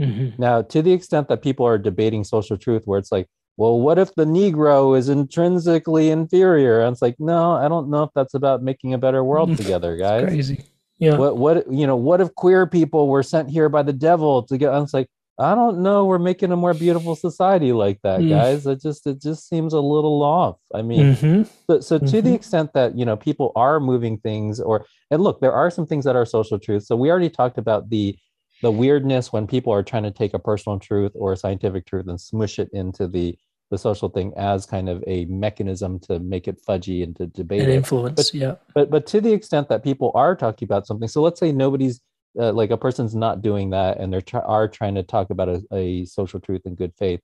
Mm-hmm. Now, to the extent that people are debating social truth, where it's like, well, what if the Negro is intrinsically inferior? And it's like, no, I don't know if that's about making a better world together, guys. crazy. Yeah. What what you know, what if queer people were sent here by the devil to get I was like, I don't know, we're making a more beautiful society like that, mm. guys. It just it just seems a little off. I mean, mm-hmm. so, so to mm-hmm. the extent that you know people are moving things or and look, there are some things that are social truths. So we already talked about the the weirdness when people are trying to take a personal truth or a scientific truth and smush it into the the social thing as kind of a mechanism to make it fudgy and to debate and influence. But, yeah. But but to the extent that people are talking about something, so let's say nobody's uh, like a person's not doing that and they try, are trying to talk about a, a social truth in good faith.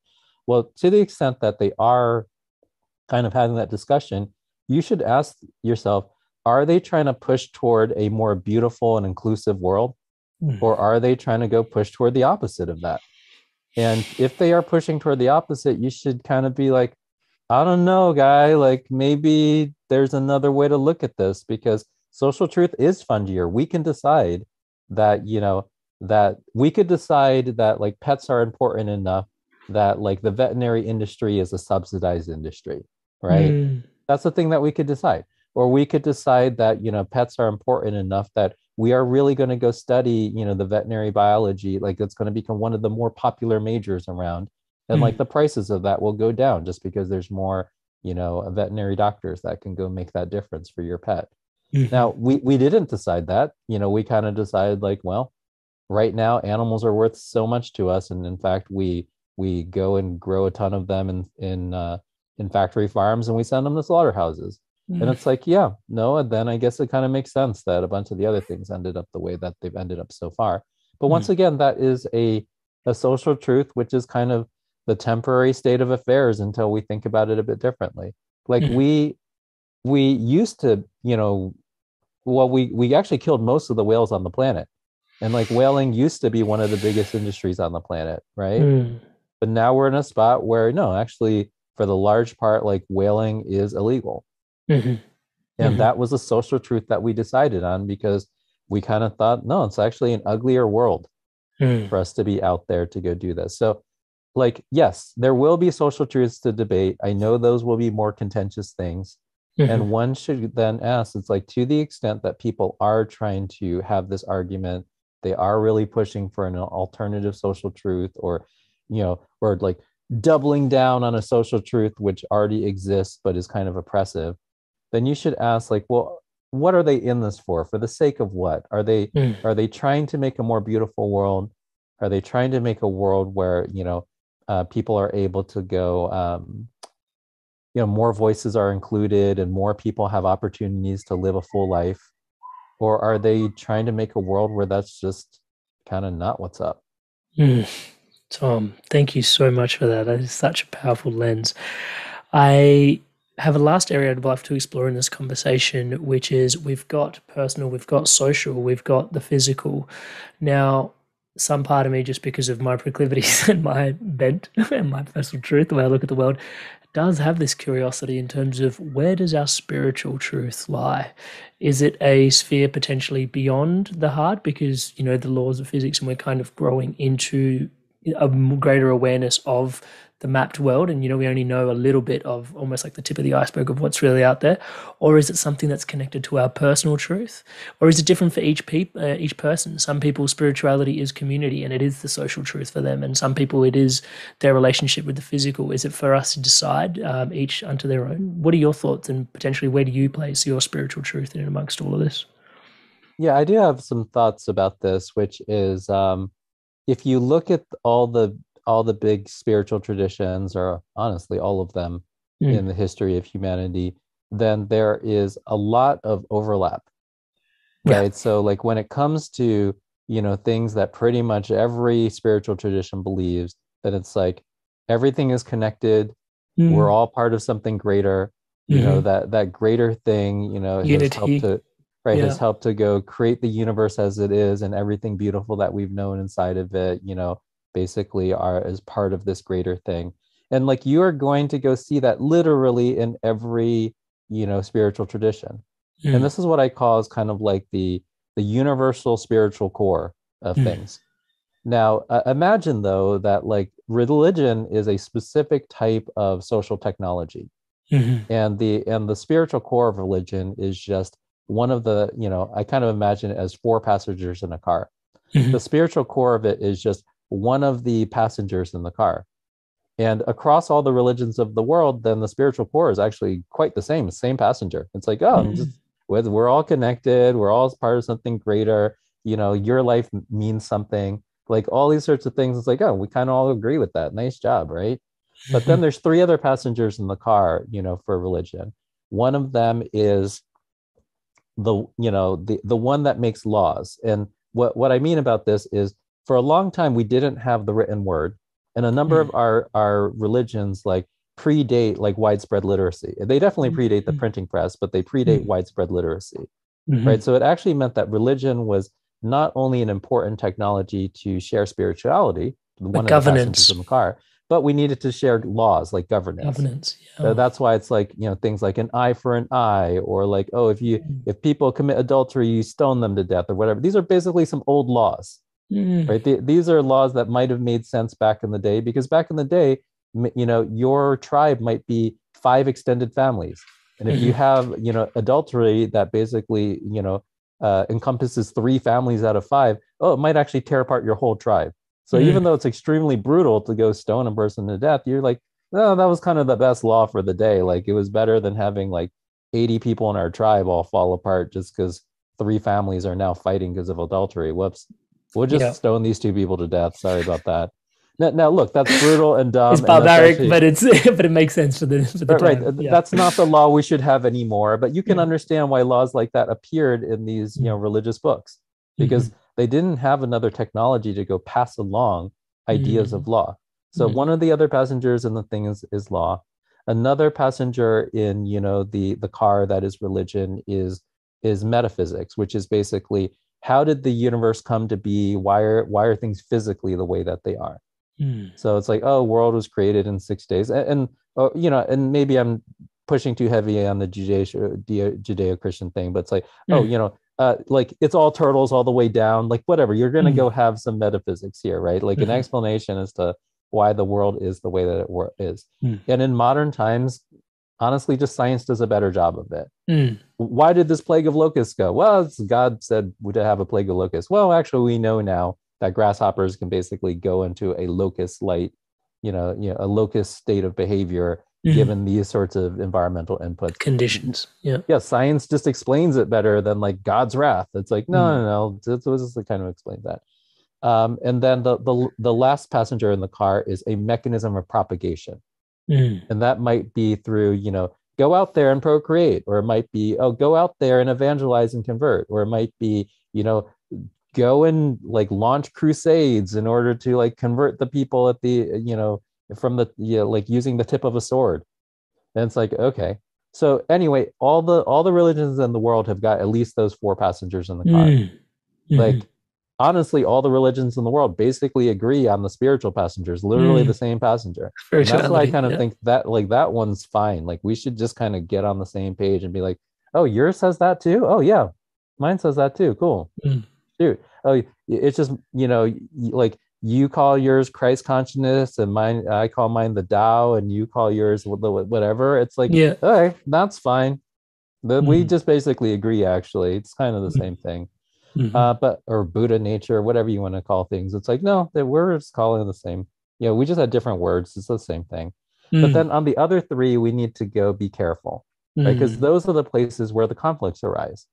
Well, to the extent that they are kind of having that discussion, you should ask yourself: Are they trying to push toward a more beautiful and inclusive world, mm. or are they trying to go push toward the opposite of that? And if they are pushing toward the opposite, you should kind of be like, I don't know, guy, like maybe there's another way to look at this because social truth is fungier. We can decide that, you know, that we could decide that like pets are important enough that like the veterinary industry is a subsidized industry, right? Mm. That's the thing that we could decide. Or we could decide that, you know, pets are important enough that we are really going to go study you know the veterinary biology like it's going to become one of the more popular majors around. And mm-hmm. like the prices of that will go down just because there's more you know veterinary doctors that can go make that difference for your pet. Mm-hmm. now we we didn't decide that. You know we kind of decided like well right now animals are worth so much to us. And in fact we we go and grow a ton of them in in uh, in factory farms and we send them to slaughterhouses Mm. And it's like, yeah, no, and then I guess it kind of makes sense that a bunch of the other things ended up the way that they've ended up so far. But once mm. again, that is a a social truth, which is kind of the temporary state of affairs until we think about it a bit differently. Like mm. we we used to, you know, well, we we actually killed most of the whales on the planet. And like whaling used to be one of the biggest industries on the planet, right? Mm. But now we're in a spot where no, actually, for the large part, like whaling is illegal. Mm-hmm. And mm-hmm. that was a social truth that we decided on because we kind of thought, no, it's actually an uglier world mm. for us to be out there to go do this. So, like, yes, there will be social truths to debate. I know those will be more contentious things. Mm-hmm. And one should then ask, it's like to the extent that people are trying to have this argument, they are really pushing for an alternative social truth or, you know, or like doubling down on a social truth which already exists but is kind of oppressive then you should ask like well what are they in this for for the sake of what are they Mm. are they trying to make a more beautiful world are they trying to make a world where you know uh, people are able to go um, you know more voices are included and more people have opportunities to live a full life or are they trying to make a world where that's just kind of not what's up Mm. Tom, thank you so much for that. That is such a powerful lens. I have a last area I'd love to explore in this conversation, which is we've got personal, we've got social, we've got the physical. Now, some part of me, just because of my proclivities and my bent and my personal truth, the way I look at the world, does have this curiosity in terms of where does our spiritual truth lie? Is it a sphere potentially beyond the heart because, you know, the laws of physics and we're kind of growing into a greater awareness of the mapped world and you know we only know a little bit of almost like the tip of the iceberg of what's really out there? Or is it something that's connected to our personal truth? Or is it different for each peop- uh, each person? Some people spirituality is community and it is the social truth for them. And some people it is their relationship with the physical. Is it for us to decide um, each unto their own? What are your thoughts and potentially where do you place your spiritual truth in amongst all of this? Yeah i do have some thoughts about this which is um, if you look at all the all the big spiritual traditions or honestly all of them Mm. in the history of humanity then there is a lot of overlap Yeah. right so like when it comes to you know things that pretty much every spiritual tradition believes that it's like everything is connected Mm. we're all part of something greater you know Mhm. that that greater thing you know has helped to right has helped to go create the universe as it is and everything beautiful that we've known inside of it you know basically are as part of this greater thing and like you are going to go see that literally in every you know spiritual tradition Mm. and this is what i call as kind of like the the universal spiritual core of Mm. things now uh, imagine though that like religion is a specific type of social technology Mhm. and the and the spiritual core of religion is just one of the you know i kind of imagine it as four passengers in a car Mhm. the spiritual core of it is just one of the passengers in the car. And across all the religions of the world then the spiritual core is actually quite the same same passenger. It's like oh I'm Mhm. just we're we're all connected we're all part of something greater. You know your life means something. Like all these sorts of things it's like oh we kind of all agree with that. Nice job right? But then there's three other passengers in the car you know for religion. One of them is the you know the the one that makes laws. And what what i mean about this is for a long time we didn't have the written word and a number of our our religions like predate like widespread literacy. They definitely predate the Mhm. printing press but they predate Mhm. widespread literacy Mhm. right? So it actually meant that religion was not only an important technology to share spirituality one the governance. in the car but we needed to share laws like governance. Governance so that's why it's like you know things like an eye for an eye or like oh if you if people commit adultery you stone them to death or whatever. These are basically some old laws Mm. right? Th- these are laws that might have made sense back in the day because back in the day you know your tribe might be five extended families. And if you have you know adultery that basically you know uh, encompasses three families out of five oh it might actually tear apart your whole tribe. So Mhm. even though it's extremely brutal to go stone a person to death you're like no that was kind of the best law for the day. Like it was better than having like 80 people in our tribe all fall apart just because three families are now fighting because of adultery. Whoops we'll just stone these two people to death sorry about that now, now look that's brutal and dumb it's barbaric, actually- but it's but it makes sense for the for the right, right. time. th- Yeah. That's not the law we should have anymore. But you can Yeah. understand why laws like that appeared in these, you know, religious books because Mm-hmm. they didn't have another technology to go pass along ideas of law. So Mhm. one of the other passengers in the thing is is law. Another passenger in, you know, the the car that is religion is is metaphysics, which is basically how did the universe come to be? Why are why are things physically the way that they are? Mm. So it's like, oh, world was created in six days, and, and oh, you know, and maybe I'm pushing too heavy on the Judeo Christian thing, but it's like, oh, Mm. you know, uh, like it's all turtles all the way down, like whatever. You're gonna Mm. go have some metaphysics here, right? Like Mhm. an explanation as to why the world is the way that it is. Mm. And in modern times, honestly, just science does a better job of it Mm. why did this plague of locusts go? Well, God said we to have a plague of locusts. Well, actually, we know now that grasshoppers can basically go into a locust light, you know, you know, a locust state of behavior mm. given these sorts of environmental inputs conditions yeah yeah science just explains it better than like god's wrath it's like no mm. no no this was kind of explain that um, and then the, the the last passenger in the car is a mechanism of propagation mm. and that might be through you know go out there and procreate or it might be oh go out there and evangelize and convert or it might be you know go and like launch crusades in order to like convert the people at the you know from the you know, like using the tip of a sword and it's like okay so anyway all the all the religions in the world have got at least those four passengers in the car mm. mm-hmm. like honestly all the religions in the world basically agree on the spiritual passengers literally mm. the same passenger. That's why i kind of yeah. think that like that one's fine. Like we should just kind of get on the same page and be like oh yours says that too? Oh yeah. Mine says that too. Cool. Mm. shoot. Oh it's just you know like you call yours christ consciousness and mine i call mine the Tao and you call yours whatever. It's like yeah. Okay that's fine. But mm. we just basically agree actually. It's kind of the mm. same thing mm-hmm. uh, but or Buddha nature, whatever you want to call things. It's like no, that we're just calling the same. Yeah, we just had different words. It's the same thing. Mm. But then on the other three, we need to go be careful, right? Because mm. those are the places where the conflicts arise,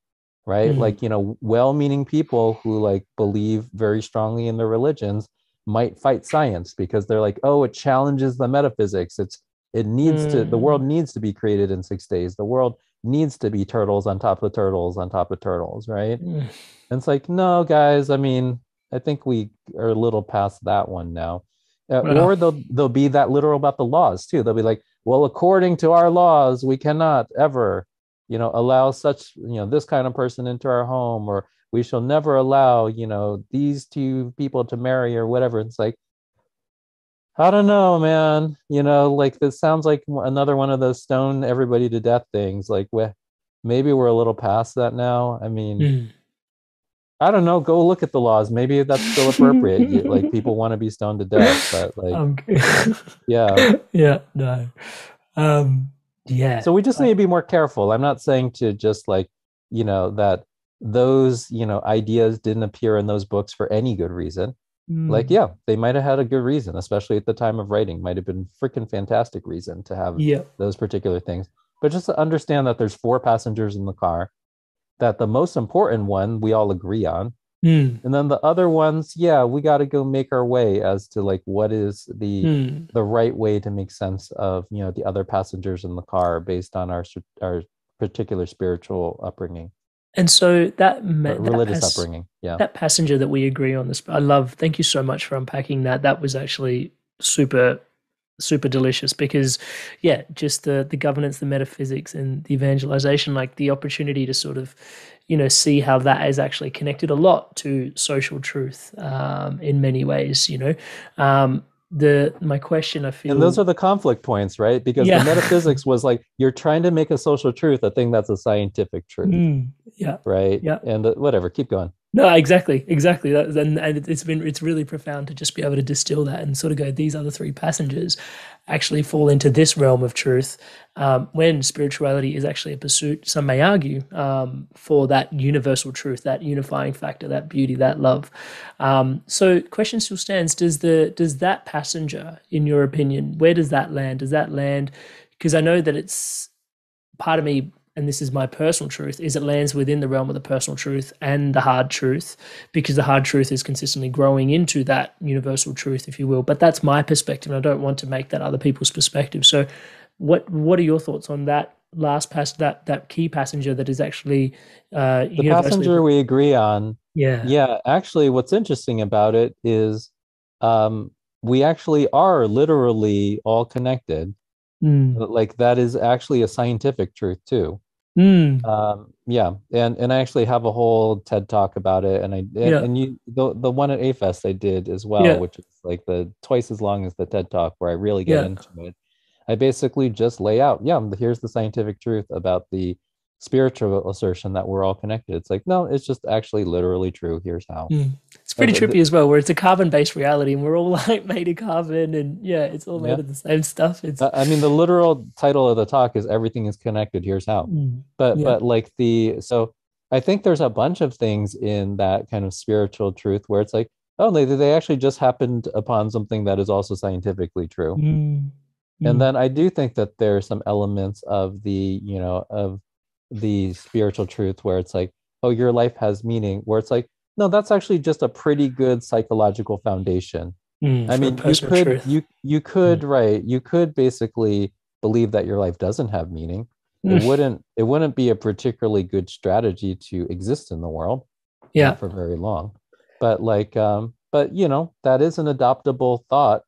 right? Mm. Like you know, well-meaning people who like believe very strongly in their religions might fight science because they're like, oh, it challenges the metaphysics. It's it needs to the world mm. needs to be created in six days. The world needs to be turtles on top of turtles on top of turtles, right? Mm. And it's like, no, guys, I mean, I think we are a little past that one now. Uh, or they'll they'll be that literal about the laws too. They'll be like, well, according to our laws, we cannot ever, you know, allow such, you know, this kind of person into our home, or we shall never allow, you know, these two people to marry or whatever. It's like, I don't know, man. You know, like this sounds like another one of those stone everybody to death things. Like, we, maybe we're a little past that now. I mean, mm. I don't know. Go look at the laws. Maybe that's still appropriate. you, like, people want to be stoned to death, but like, yeah, yeah, no, um, yeah. So we just need to be more careful. I'm not saying to just like, you know, that those you know ideas didn't appear in those books for any good reason Mm. Like, yeah, they might have had a good reason, especially at the time of writing, might have been freaking fantastic reason to have yeah. those particular things. But just to understand that there's four passengers in the car, that the most important one we all agree on. Mm. And then the other ones, yeah, we got to go make our way as to like what is the mm. the right way to make sense of you know the other passengers in the car based on our our particular spiritual upbringing. And so that, that religious pas- upbringing, yeah, that passenger that we agree on this, I love. Thank you so much for unpacking that. That was actually super, super delicious because, yeah, just the the governance, the metaphysics, and the evangelization, like the opportunity to sort of, you know, see how that is actually connected a lot to social truth um, in many ways. You know, um, the my question i feel and those are the conflict points right because yeah. the metaphysics was like you're trying to make a social truth a thing that's a scientific truth mm, yeah right yeah and the, whatever keep going no exactly exactly that, and, and it's been it's really profound to just be able to distill that and sort of go these other three passengers actually fall into this realm of truth um, when spirituality is actually a pursuit, some may argue, um, for that universal truth, that unifying factor, that beauty, that love. Um, so, question still stands: Does the does that passenger, in your opinion, where does that land? Does that land? Because I know that it's part of me and this is my personal truth, is it lands within the realm of the personal truth and the hard truth, because the hard truth is consistently growing into that universal truth, if you will. But that's my perspective, and I don't want to make that other people's perspective. So, what what are your thoughts on that last pass that that key passenger that is actually uh, the passenger we agree on? Yeah, yeah. Actually, what's interesting about it is um, we actually are literally all connected. Mm. Like that is actually a scientific truth too. Mm. Um, yeah, and and I actually have a whole TED talk about it, and I and, yeah. and you the the one at A Fest I did as well, yeah. which is like the twice as long as the TED talk where I really get yeah. into it. I basically just lay out, yeah, here's the scientific truth about the spiritual assertion that we're all connected. It's like, no, it's just actually literally true. Here's how. Mm. It's pretty trippy as well, where it's a carbon based reality and we're all like made of carbon and yeah, it's all made yeah. of the same stuff. It's I mean the literal title of the talk is everything is connected. Here's how. Mm. But yeah. but like the so I think there's a bunch of things in that kind of spiritual truth where it's like, oh, they they actually just happened upon something that is also scientifically true. Mm Mm. And then I do think that there are some elements of the, you know, of the spiritual truth where it's like, oh, your life has meaning, where it's like, no, that's actually just a pretty good psychological foundation. Mm, I mean, you could truth. you you could mm. right, you could basically believe that your life doesn't have meaning. Mm. It wouldn't it wouldn't be a particularly good strategy to exist in the world. Yeah, for very long. But like, um, but you know, that is an adoptable thought.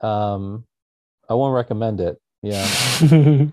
Um, I won't recommend it. Yeah.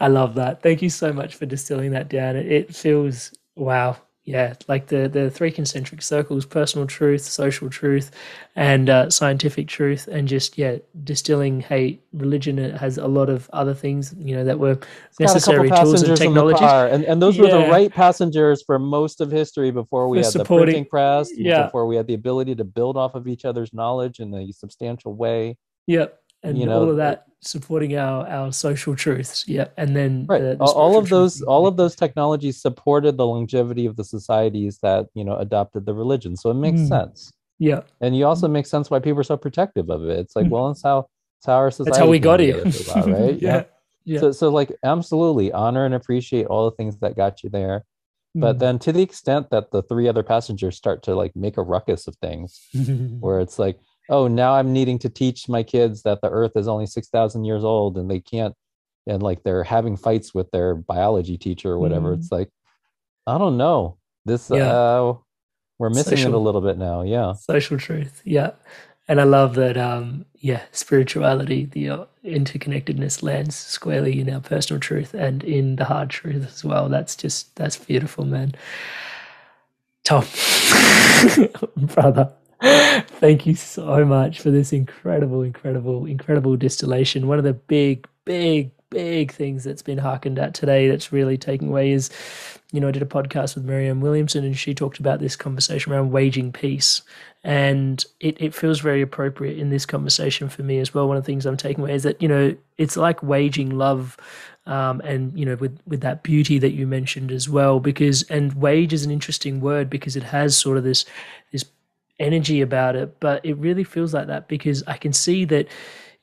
I love that. Thank you so much for distilling that down. It, it feels wow yeah, like the the three concentric circles: personal truth, social truth, and uh, scientific truth, and just yeah, distilling. Hey, religion has a lot of other things, you know, that were it's necessary tools and technologies, and and those yeah. were the right passengers for most of history before we for had the printing press, yeah. before we had the ability to build off of each other's knowledge in a substantial way. Yep and you know, all of that supporting our our social truths. Yeah and then right. the, the all of those all of those technologies supported the longevity of the societies that you know adopted the religion. So it makes mm. sense. Yeah. And you also make sense why people are so protective of it. It's like mm. well it's how it's how our society that's how we got here. while, right? Yeah. yeah. yeah. So so like absolutely honor and appreciate all the things that got you there. But mm. then to the extent that the three other passengers start to like make a ruckus of things where it's like oh now i'm needing to teach my kids that the earth is only 6000 years old and they can't and like they're having fights with their biology teacher or whatever. Mm. it's like i don't know. This yeah. uh we're missing social, it a little bit now. Yeah. Social truth. Yeah. And i love that um yeah spirituality the uh, interconnectedness lands squarely in our personal truth and in the hard truth as well. That's just that's beautiful man. Tom. Brother Thank you so much for this incredible, incredible, incredible distillation. One of the big, big, big things that's been harkened at today that's really taking away is, you know, I did a podcast with Marianne Williamson and she talked about this conversation around waging peace. And it, it feels very appropriate in this conversation for me as well. One of the things I'm taking away is that, you know, it's like waging love um, and you know with with that beauty that you mentioned as well because and wage is an interesting word because it has sort of this this energy about it, but it really feels like that because I can see that,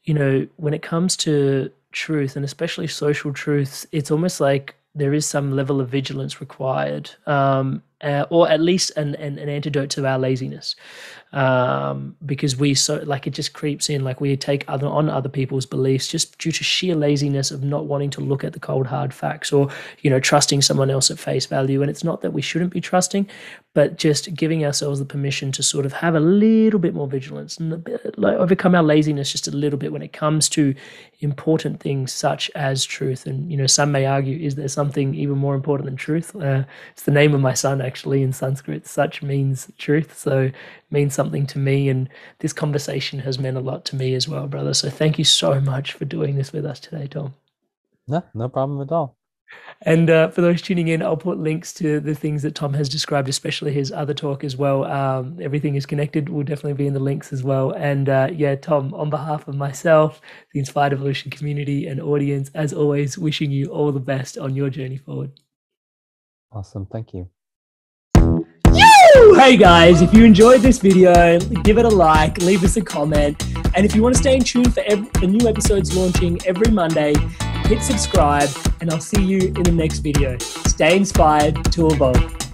you know, when it comes to truth and especially social truths, it's almost like there is some level of vigilance required, um, uh, or at least an, an, an, antidote to our laziness um, because we so like it just creeps in. Like we take other on other people's beliefs just due to sheer laziness of not wanting to look at the cold hard facts or you know trusting someone else at face value. And it's not that we shouldn't be trusting but just giving ourselves the permission to sort of have a little bit more vigilance and bit, like, overcome our laziness just a little bit when it comes to important things such as truth. And you know some may argue is there something even more important than truth? Uh, it's the name of my son actually in sanskrit such means truth. So means something to me. And this conversation has meant a lot to me as well, brother. So thank you so much for doing this with us today, Tom. No, no problem at all. And uh, for those tuning in, I'll put links to the things that Tom has described, especially his other talk as well. Um, everything is connected. Will definitely be in the links as well. And uh, yeah, Tom, on behalf of myself, the Inspired Evolution community and audience, as always, wishing you all the best on your journey forward. Awesome. Thank you. Hey guys, if you enjoyed this video, give it a like, leave us a comment, and if you want to stay in tune for, every, for new episodes launching every Monday, hit subscribe, and I'll see you in the next video. Stay inspired to evolve.